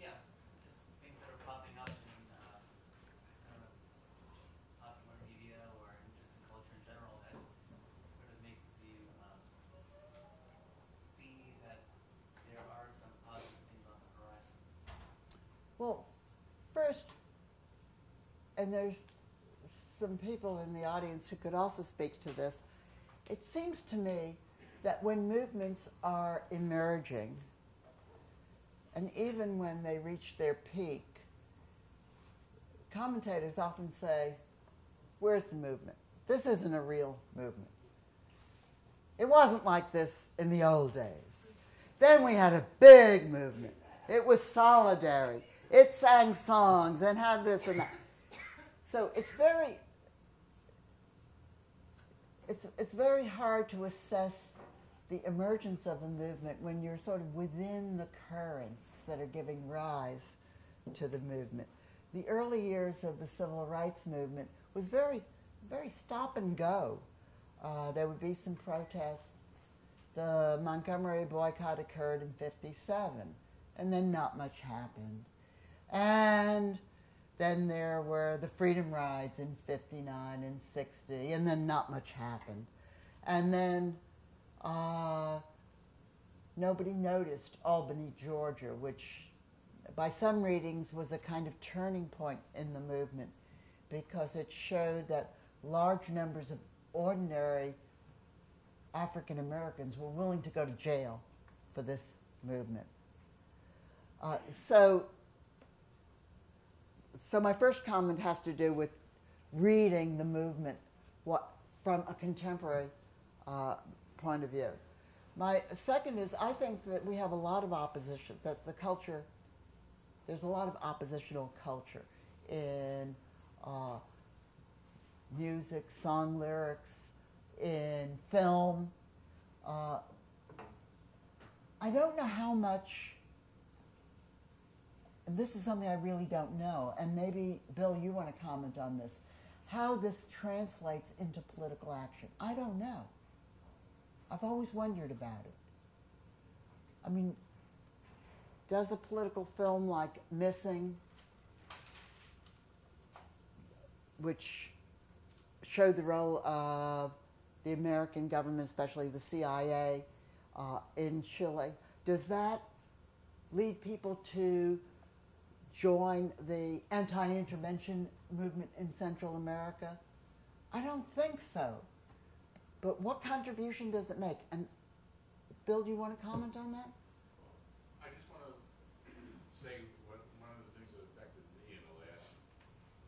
Yeah, just things that are popping up in uh, popular media or just in culture in general that sort of makes you um, see that there are some positive things on the horizon. Well, first, and there's some people in the audience who could also speak to this. It seems to me that when movements are emerging, and even when they reach their peak, commentators often say, Where's the movement? This isn't a real movement. It wasn't like this in the old days. Then we had a big movement. It was solidarity. It sang songs and had this and that. So it's very it's, it's very hard to assess the emergence of a movement when you're sort of within the currents that are giving rise to the movement. The early years of the civil rights movement was very, very stop and go. Uh, there would be some protests. The Montgomery boycott occurred in 57, and then not much happened. And then there were the freedom rides in 59 and 60, and then not much happened. And then uh, nobody noticed Albany, Georgia, which by some readings was a kind of turning point in the movement because it showed that large numbers of ordinary African Americans were willing to go to jail for this movement. Uh, so so my first comment has to do with reading the movement what, from a contemporary uh, point of view. My second is I think that we have a lot of opposition, that the culture, there's a lot of oppositional culture in uh, music, song lyrics, in film. Uh, I don't know how much this is something I really don't know, and maybe, Bill, you want to comment on this. How this translates into political action. I don't know. I've always wondered about it. I mean, does a political film like Missing, which showed the role of the American government, especially the CIA, uh, in Chile, does that lead people to join the anti intervention movement in Central America? I don't think so. But what contribution does it make? And Bill, do you want to comment on that? I just want to say what, one of the things that affected me in the last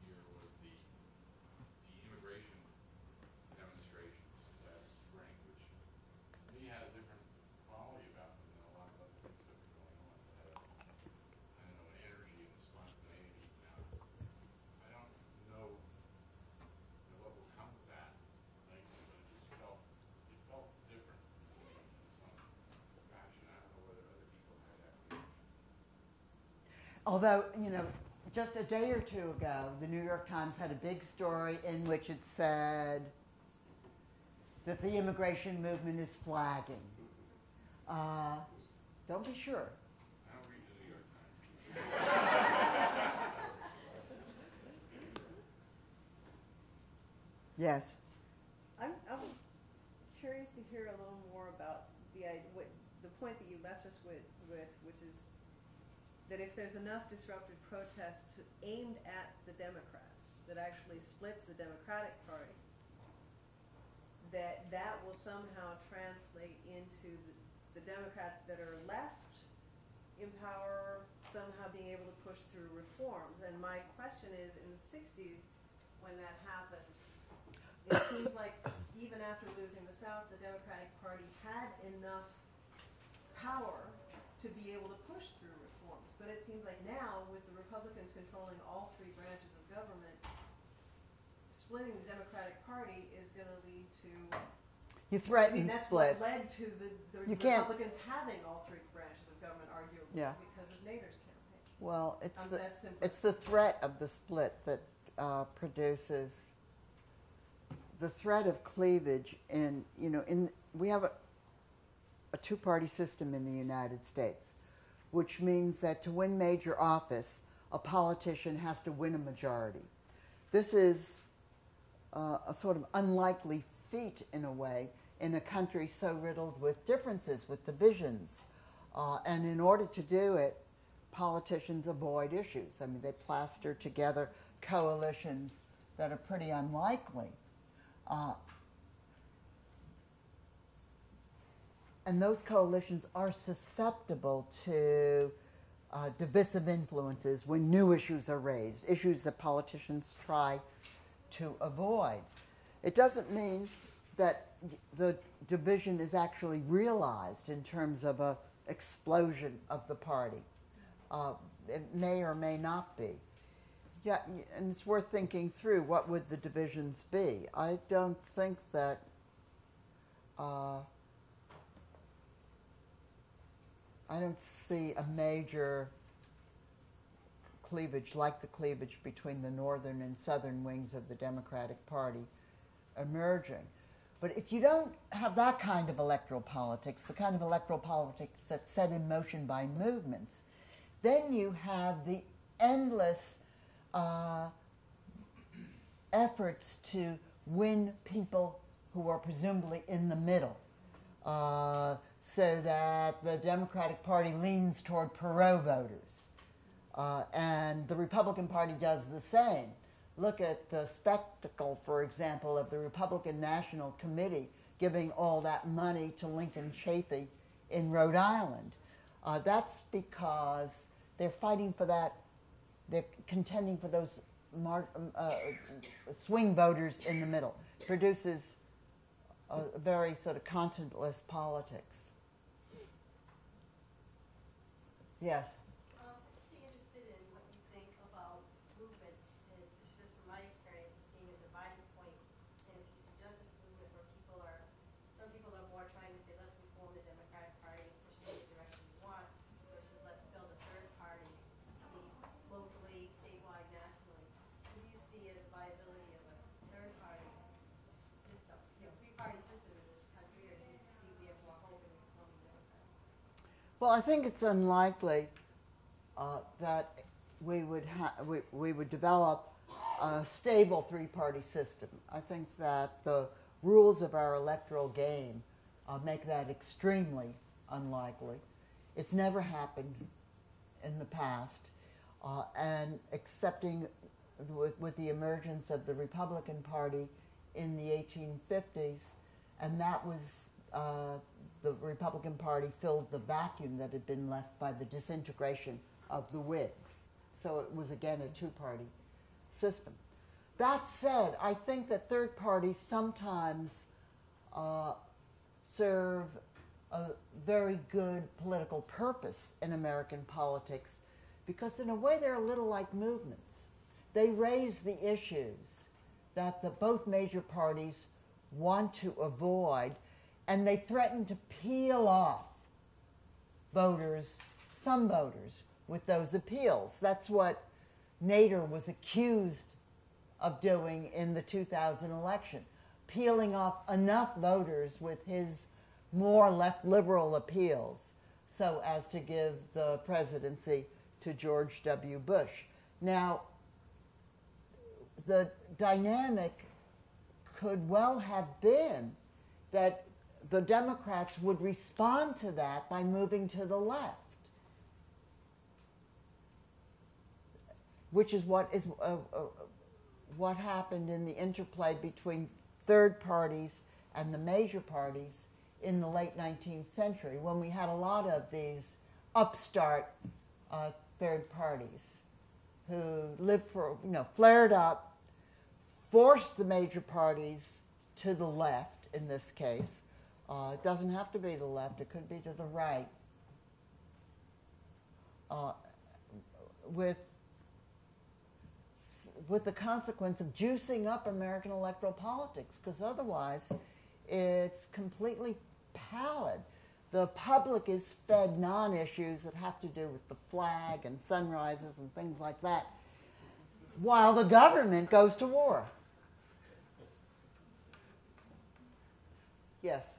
year was the, the immigration demonstrations last spring, which to me had a different quality about them than a lot of other things that were going on. That had a, I don't know, an energy and a spontaneity. Now, I don't know, you know what will come of that, like, but it just felt, it felt different to me in some fashion. I don't know whether other people had that. reaction. Although, you know, just a day or two ago, the New York Times had a big story in which it said that the immigration movement is flagging. Uh, don't be sure. I don't read the New York Times. Yes. I'm, I'm curious to hear a little more about the, what, the point that you left us with, with, which is that if there's enough disruptive protest to, aimed at the Democrats, that actually splits the Democratic Party, that that will somehow translate into the, the Democrats that are left in power somehow being able to push through reforms. And my question is, in the sixties, when that happened, it seems like even after losing the South, the Democratic Party had enough power to be able to push through. But it seems like now, with the Republicans controlling all three branches of government, splitting the Democratic Party is going to lead to. You I threaten mean, that's splits. what led to the, the You can't- Republicans having all three branches of government, arguably, Yeah. because of Nader's campaign. Well, it's Um, the, it's the threat of the split that uh, produces the threat of cleavage in, you know, in, we have a, a two-party system in the United States which means that to win major office, a politician has to win a majority. This is uh, a sort of unlikely feat in a way in a country so riddled with differences, with divisions. Uh, and in order to do it, politicians avoid issues. I mean, they plaster together coalitions that are pretty unlikely. Uh, and those coalitions are susceptible to uh, divisive influences when new issues are raised, issues that politicians try to avoid. It doesn't mean that the division is actually realized in terms of a explosion of the party. Uh, it may or may not be. Yeah, and it's worth thinking through what would the divisions be. I don't think that uh, I don't see a major cleavage like the cleavage between the northern and southern wings of the Democratic Party emerging. But if you don't have that kind of electoral politics, the kind of electoral politics that's set in motion by movements, then you have the endless uh, efforts to win people who are presumably in the middle. Uh, so that the Democratic Party leans toward Perot voters. Uh, and the Republican Party does the same. Look at the spectacle, for example, of the Republican National Committee giving all that money to Lincoln Chafee in Rhode Island. Uh, that's because they're fighting for that, they're contending for those um, uh, swing voters in the middle. Produces a very sort of contentless politics. Yes. Um, I'd just be interested in what you think about movements, and this is just from my experience of seeing a dividing point in a peace and justice movement where people are, some people are more trying to say, let's reform the Democratic Party and push it in the direction we want, versus let's build a third party, be locally, statewide, nationally. Who do you see as viability of a third party system, you know, three-party system in this country, or do you see we have more hope in reforming Democrats? Well, I think it's unlikely uh, that we would we, we would develop a stable three-party system. I think that the rules of our electoral game uh, make that extremely unlikely. It's never happened in the past, uh, and accepting with, with the emergence of the Republican Party in the 1850s, and that was uh, the Republican Party filled the vacuum that had been left by the disintegration of the Whigs. So it was again a two party system. That said, I think that third parties sometimes uh, serve a very good political purpose in American politics because, in a way, they're a little like movements. They raise the issues that the, both major parties want to avoid and they threaten to peel off voters, some voters, with those appeals. That's what Nader was accused of doing in the 2000 election, peeling off enough voters with his more left liberal appeals so as to give the presidency to George W. Bush. Now, the dynamic could well have been that the Democrats would respond to that by moving to the left, which is what is uh, uh, what happened in the interplay between third parties and the major parties in the late 19th century, when we had a lot of these upstart uh, third parties who lived for you know flared up, forced the major parties to the left in this case uh, it doesn't have to be the left, it could be to the right. Uh, with, with the consequence of juicing up American electoral politics, because otherwise it's completely pallid. The public is fed non issues that have to do with the flag and sunrises and things like that, while the government goes to war. Yes.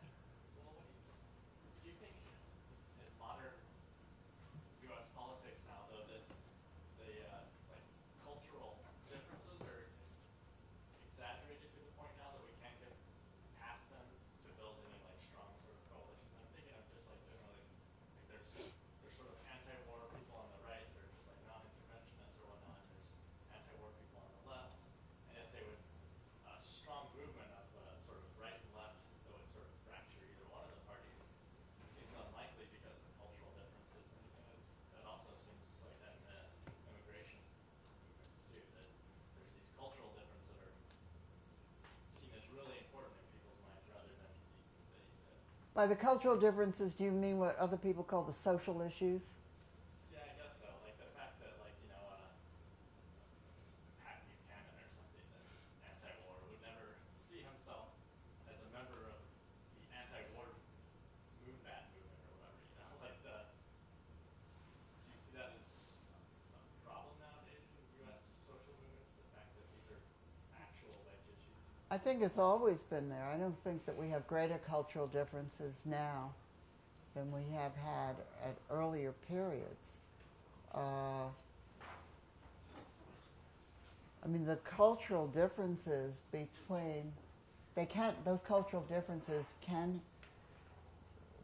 By the cultural differences, do you mean what other people call the social issues? Yeah, I guess so. Like the fact that, like you know, uh, Pat Buchanan or something that's anti-war would never see himself as a member of the anti-war move that movement or whatever. You know, like the. Do you see that as a problem nowadays in U.S. social movements? The fact that these are actual like issues. I think it's always been there. I don't think that we have greater cultural differences now than we have had at earlier periods. Uh, I mean, the cultural differences between they can't those cultural differences can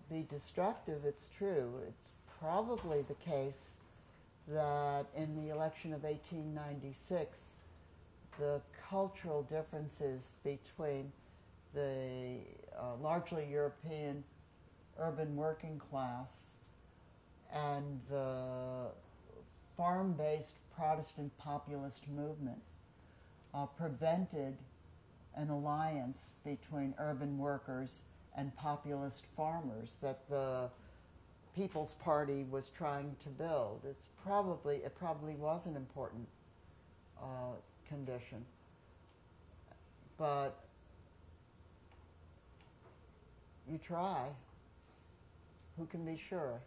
be destructive. It's true. It's probably the case that in the election of 1896 the cultural differences between the uh, largely European urban working class and the farm based Protestant populist movement uh, prevented an alliance between urban workers and populist farmers that the People's Party was trying to build. It's probably it probably was an important uh, condition. But you try. Who can be sure?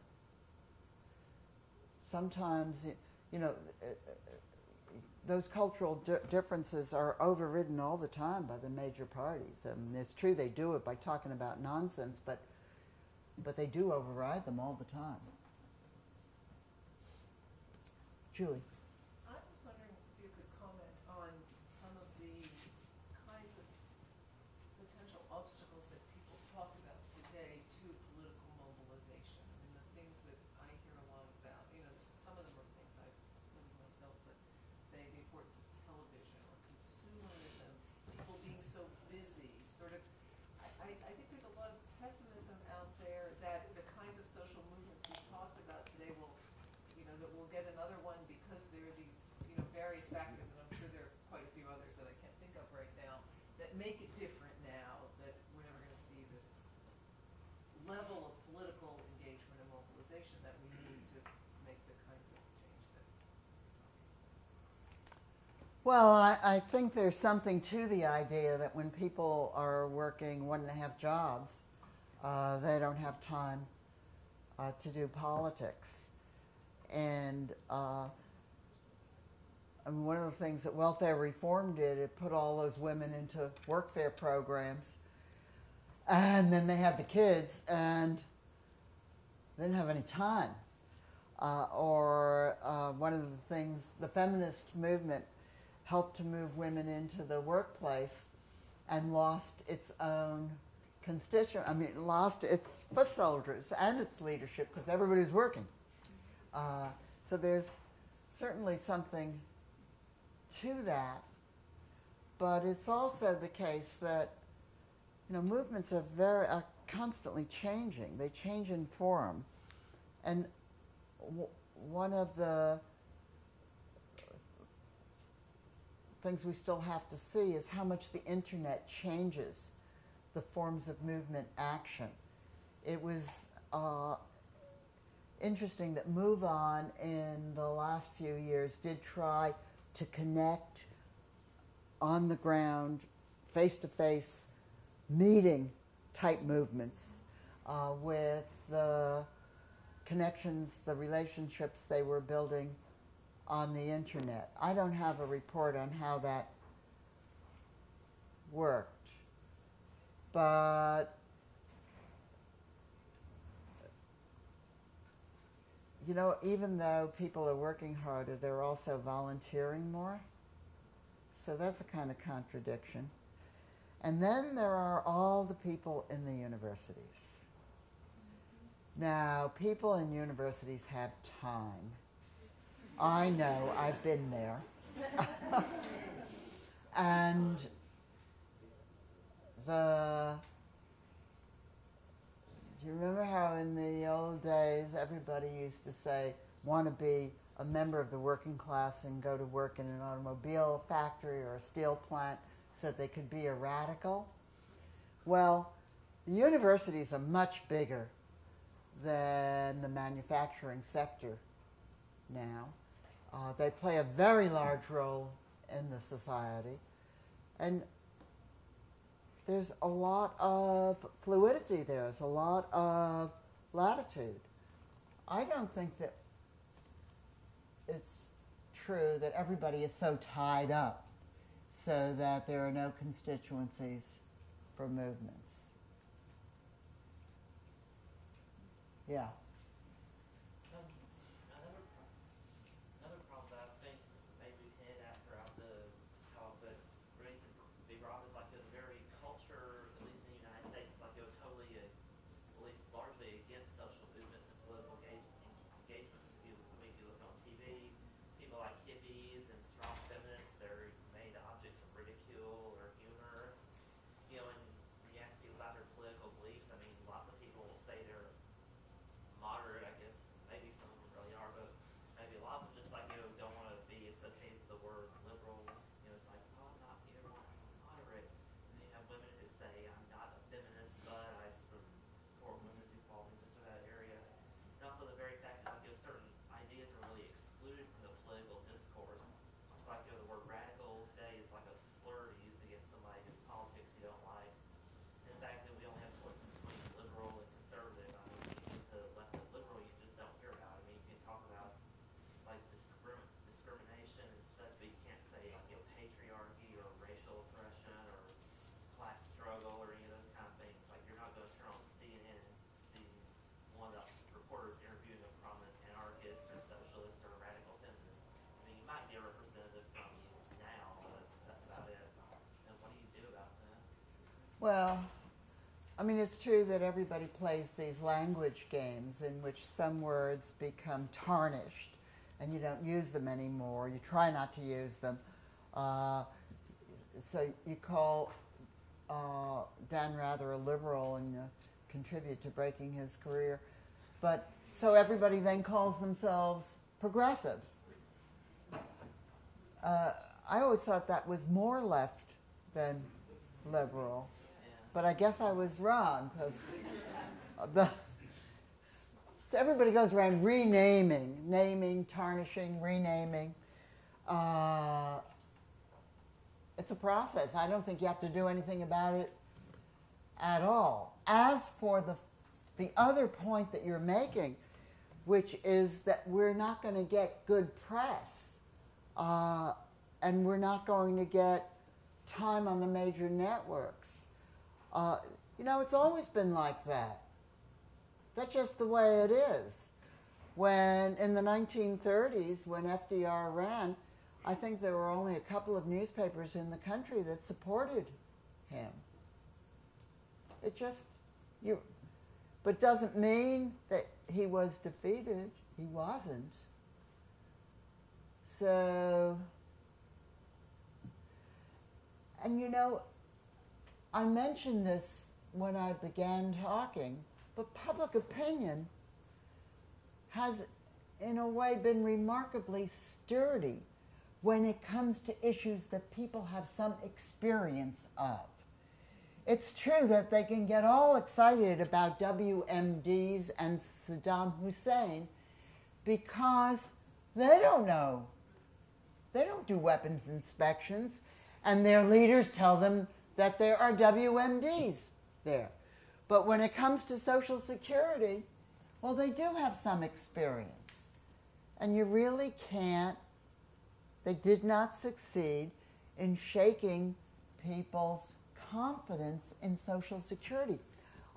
Sometimes, you know, uh, uh, those cultural di- differences are overridden all the time by the major parties. I mean, it's true they do it by talking about nonsense, but but they do override them all the time. Julie. I was wondering if you could comment on some of the kinds of potential obstacles that people talk about today to political mobilization. I mean, the things that I hear a lot about, you know, some of them are things I've studied myself, but say the importance of television or consumerism, people being so busy, sort of, I, I, I think there's a lot of pessimism out there that the kinds of social movements we talked about today will you know, that we'll get another one because there are these, you know, various factors, and I'm sure there are quite a few others that I can't think of right now, that make it different now, that we're never gonna see this level of political engagement and mobilization that we need to make the kinds of change that. Well, I, I think there's something to the idea that when people are working one and a half jobs, uh, they don't have time uh, to do politics. And uh, I mean, one of the things that welfare reform did, it put all those women into workfare programs. And then they had the kids and they didn't have any time. Uh, or uh, one of the things, the feminist movement helped to move women into the workplace and lost its own constituent, I mean, lost its foot soldiers and its leadership because everybody was working. Uh, so there's certainly something to that, but it's also the case that you know movements are very are constantly changing. They change in form, and one of the things we still have to see is how much the internet changes the forms of movement action. It was uh, interesting that Move On in the last few years did try to connect on the ground, face to face meeting type movements uh, with the connections, the relationships they were building on the internet. I don't have a report on how that worked, but you know, even though people are working harder, they're also volunteering more. So that's a kind of contradiction. And then there are all the people in the universities. Now, people in universities have time. I know, I've been there. and the do you remember how in the old days everybody used to say, want to be a member of the working class and go to work in an automobile factory or a steel plant so they could be a radical? Well, the universities are much bigger than the manufacturing sector now. Uh, they play a very large role in the society. And there's a lot of fluidity there, there's a lot of latitude. I don't think that it's true that everybody is so tied up so that there are no constituencies for movements. Yeah. Um, another, pro- another problem that I think maybe we hit at throughout the talk, but raised a big problem is like a very culture, at least in the United States, like you're totally, uh, at least largely against social movements and political engage- engagement. If you, I mean, if you look on TV, people like hippies and strong feminists, they're made objects of ridicule or humor. You know, and when you ask people about their political beliefs, I mean, lots of people will say they're moderate, I guess. Maybe some of them really are, but maybe a lot of them just like you know, don't want to be associated with the word liberal. You know, it's like, oh, I'm not either one. I'm moderate. And then you have women who say, I'm not a feminist, but I support women's equality in this or that area. And also the very fact that like, you know, certain ideas are really excluded from the political discourse. Like you know, the word radical today is like a slur to use against somebody whose politics you don't like. And the fact that we only have choices between liberal and conservative, I mean, you get to left and liberal, you just don't hear about. I mean, you can talk about like discrim- discrimination and such, but you can't say like you know patriarchy or racial oppression or class struggle or any of those kind of things. Like you're not going to turn on CNN and see one of the reporters interviewing a prominent anarchist or socialist or radical feminist. I mean, you might get a representative from NOW, but that's about it. And what do you do about that? Well, I mean, it's true that everybody plays these language games in which some words become tarnished and you don't use them anymore. You try not to use them. Uh, so you call uh, Dan Rather a liberal and you contribute to breaking his career. But so everybody then calls themselves progressive. Uh, I always thought that was more left than liberal. But I guess I was wrong because the so everybody goes around renaming, naming, tarnishing, renaming. Uh, it's a process. I don't think you have to do anything about it at all. As for the the other point that you're making, which is that we're not going to get good press, uh, and we're not going to get time on the major networks. Uh, you know, it's always been like that. That's just the way it is. When in the 1930s, when FDR ran, I think there were only a couple of newspapers in the country that supported him. It just you, but doesn't mean that he was defeated. He wasn't. So, and you know, I mentioned this when I began talking, but public opinion has, in a way, been remarkably sturdy when it comes to issues that people have some experience of. It's true that they can get all excited about WMDs and Saddam Hussein because they don't know. They don't do weapons inspections, and their leaders tell them that there are WMDs there. But when it comes to Social Security, well, they do have some experience. And you really can't, they did not succeed in shaking people's confidence in Social Security.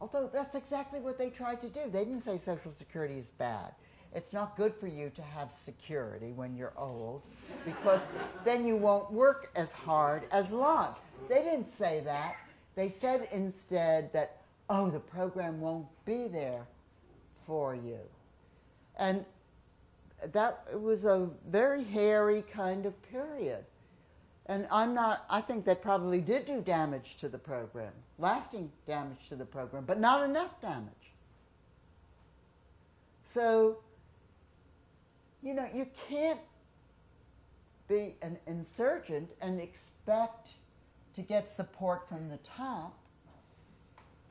Although that's exactly what they tried to do. They didn't say Social Security is bad. It's not good for you to have security when you're old because then you won't work as hard as long. They didn't say that. They said instead that, oh, the program won't be there for you. And that was a very hairy kind of period. And I'm not, I think that probably did do damage to the program, lasting damage to the program, but not enough damage. So, you know, you can't be an insurgent and expect to get support from the top.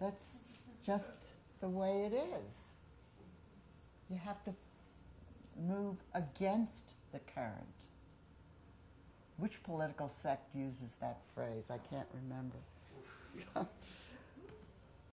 That's just the way it is. You have to move against the current. Which political sect uses that phrase? I can't remember.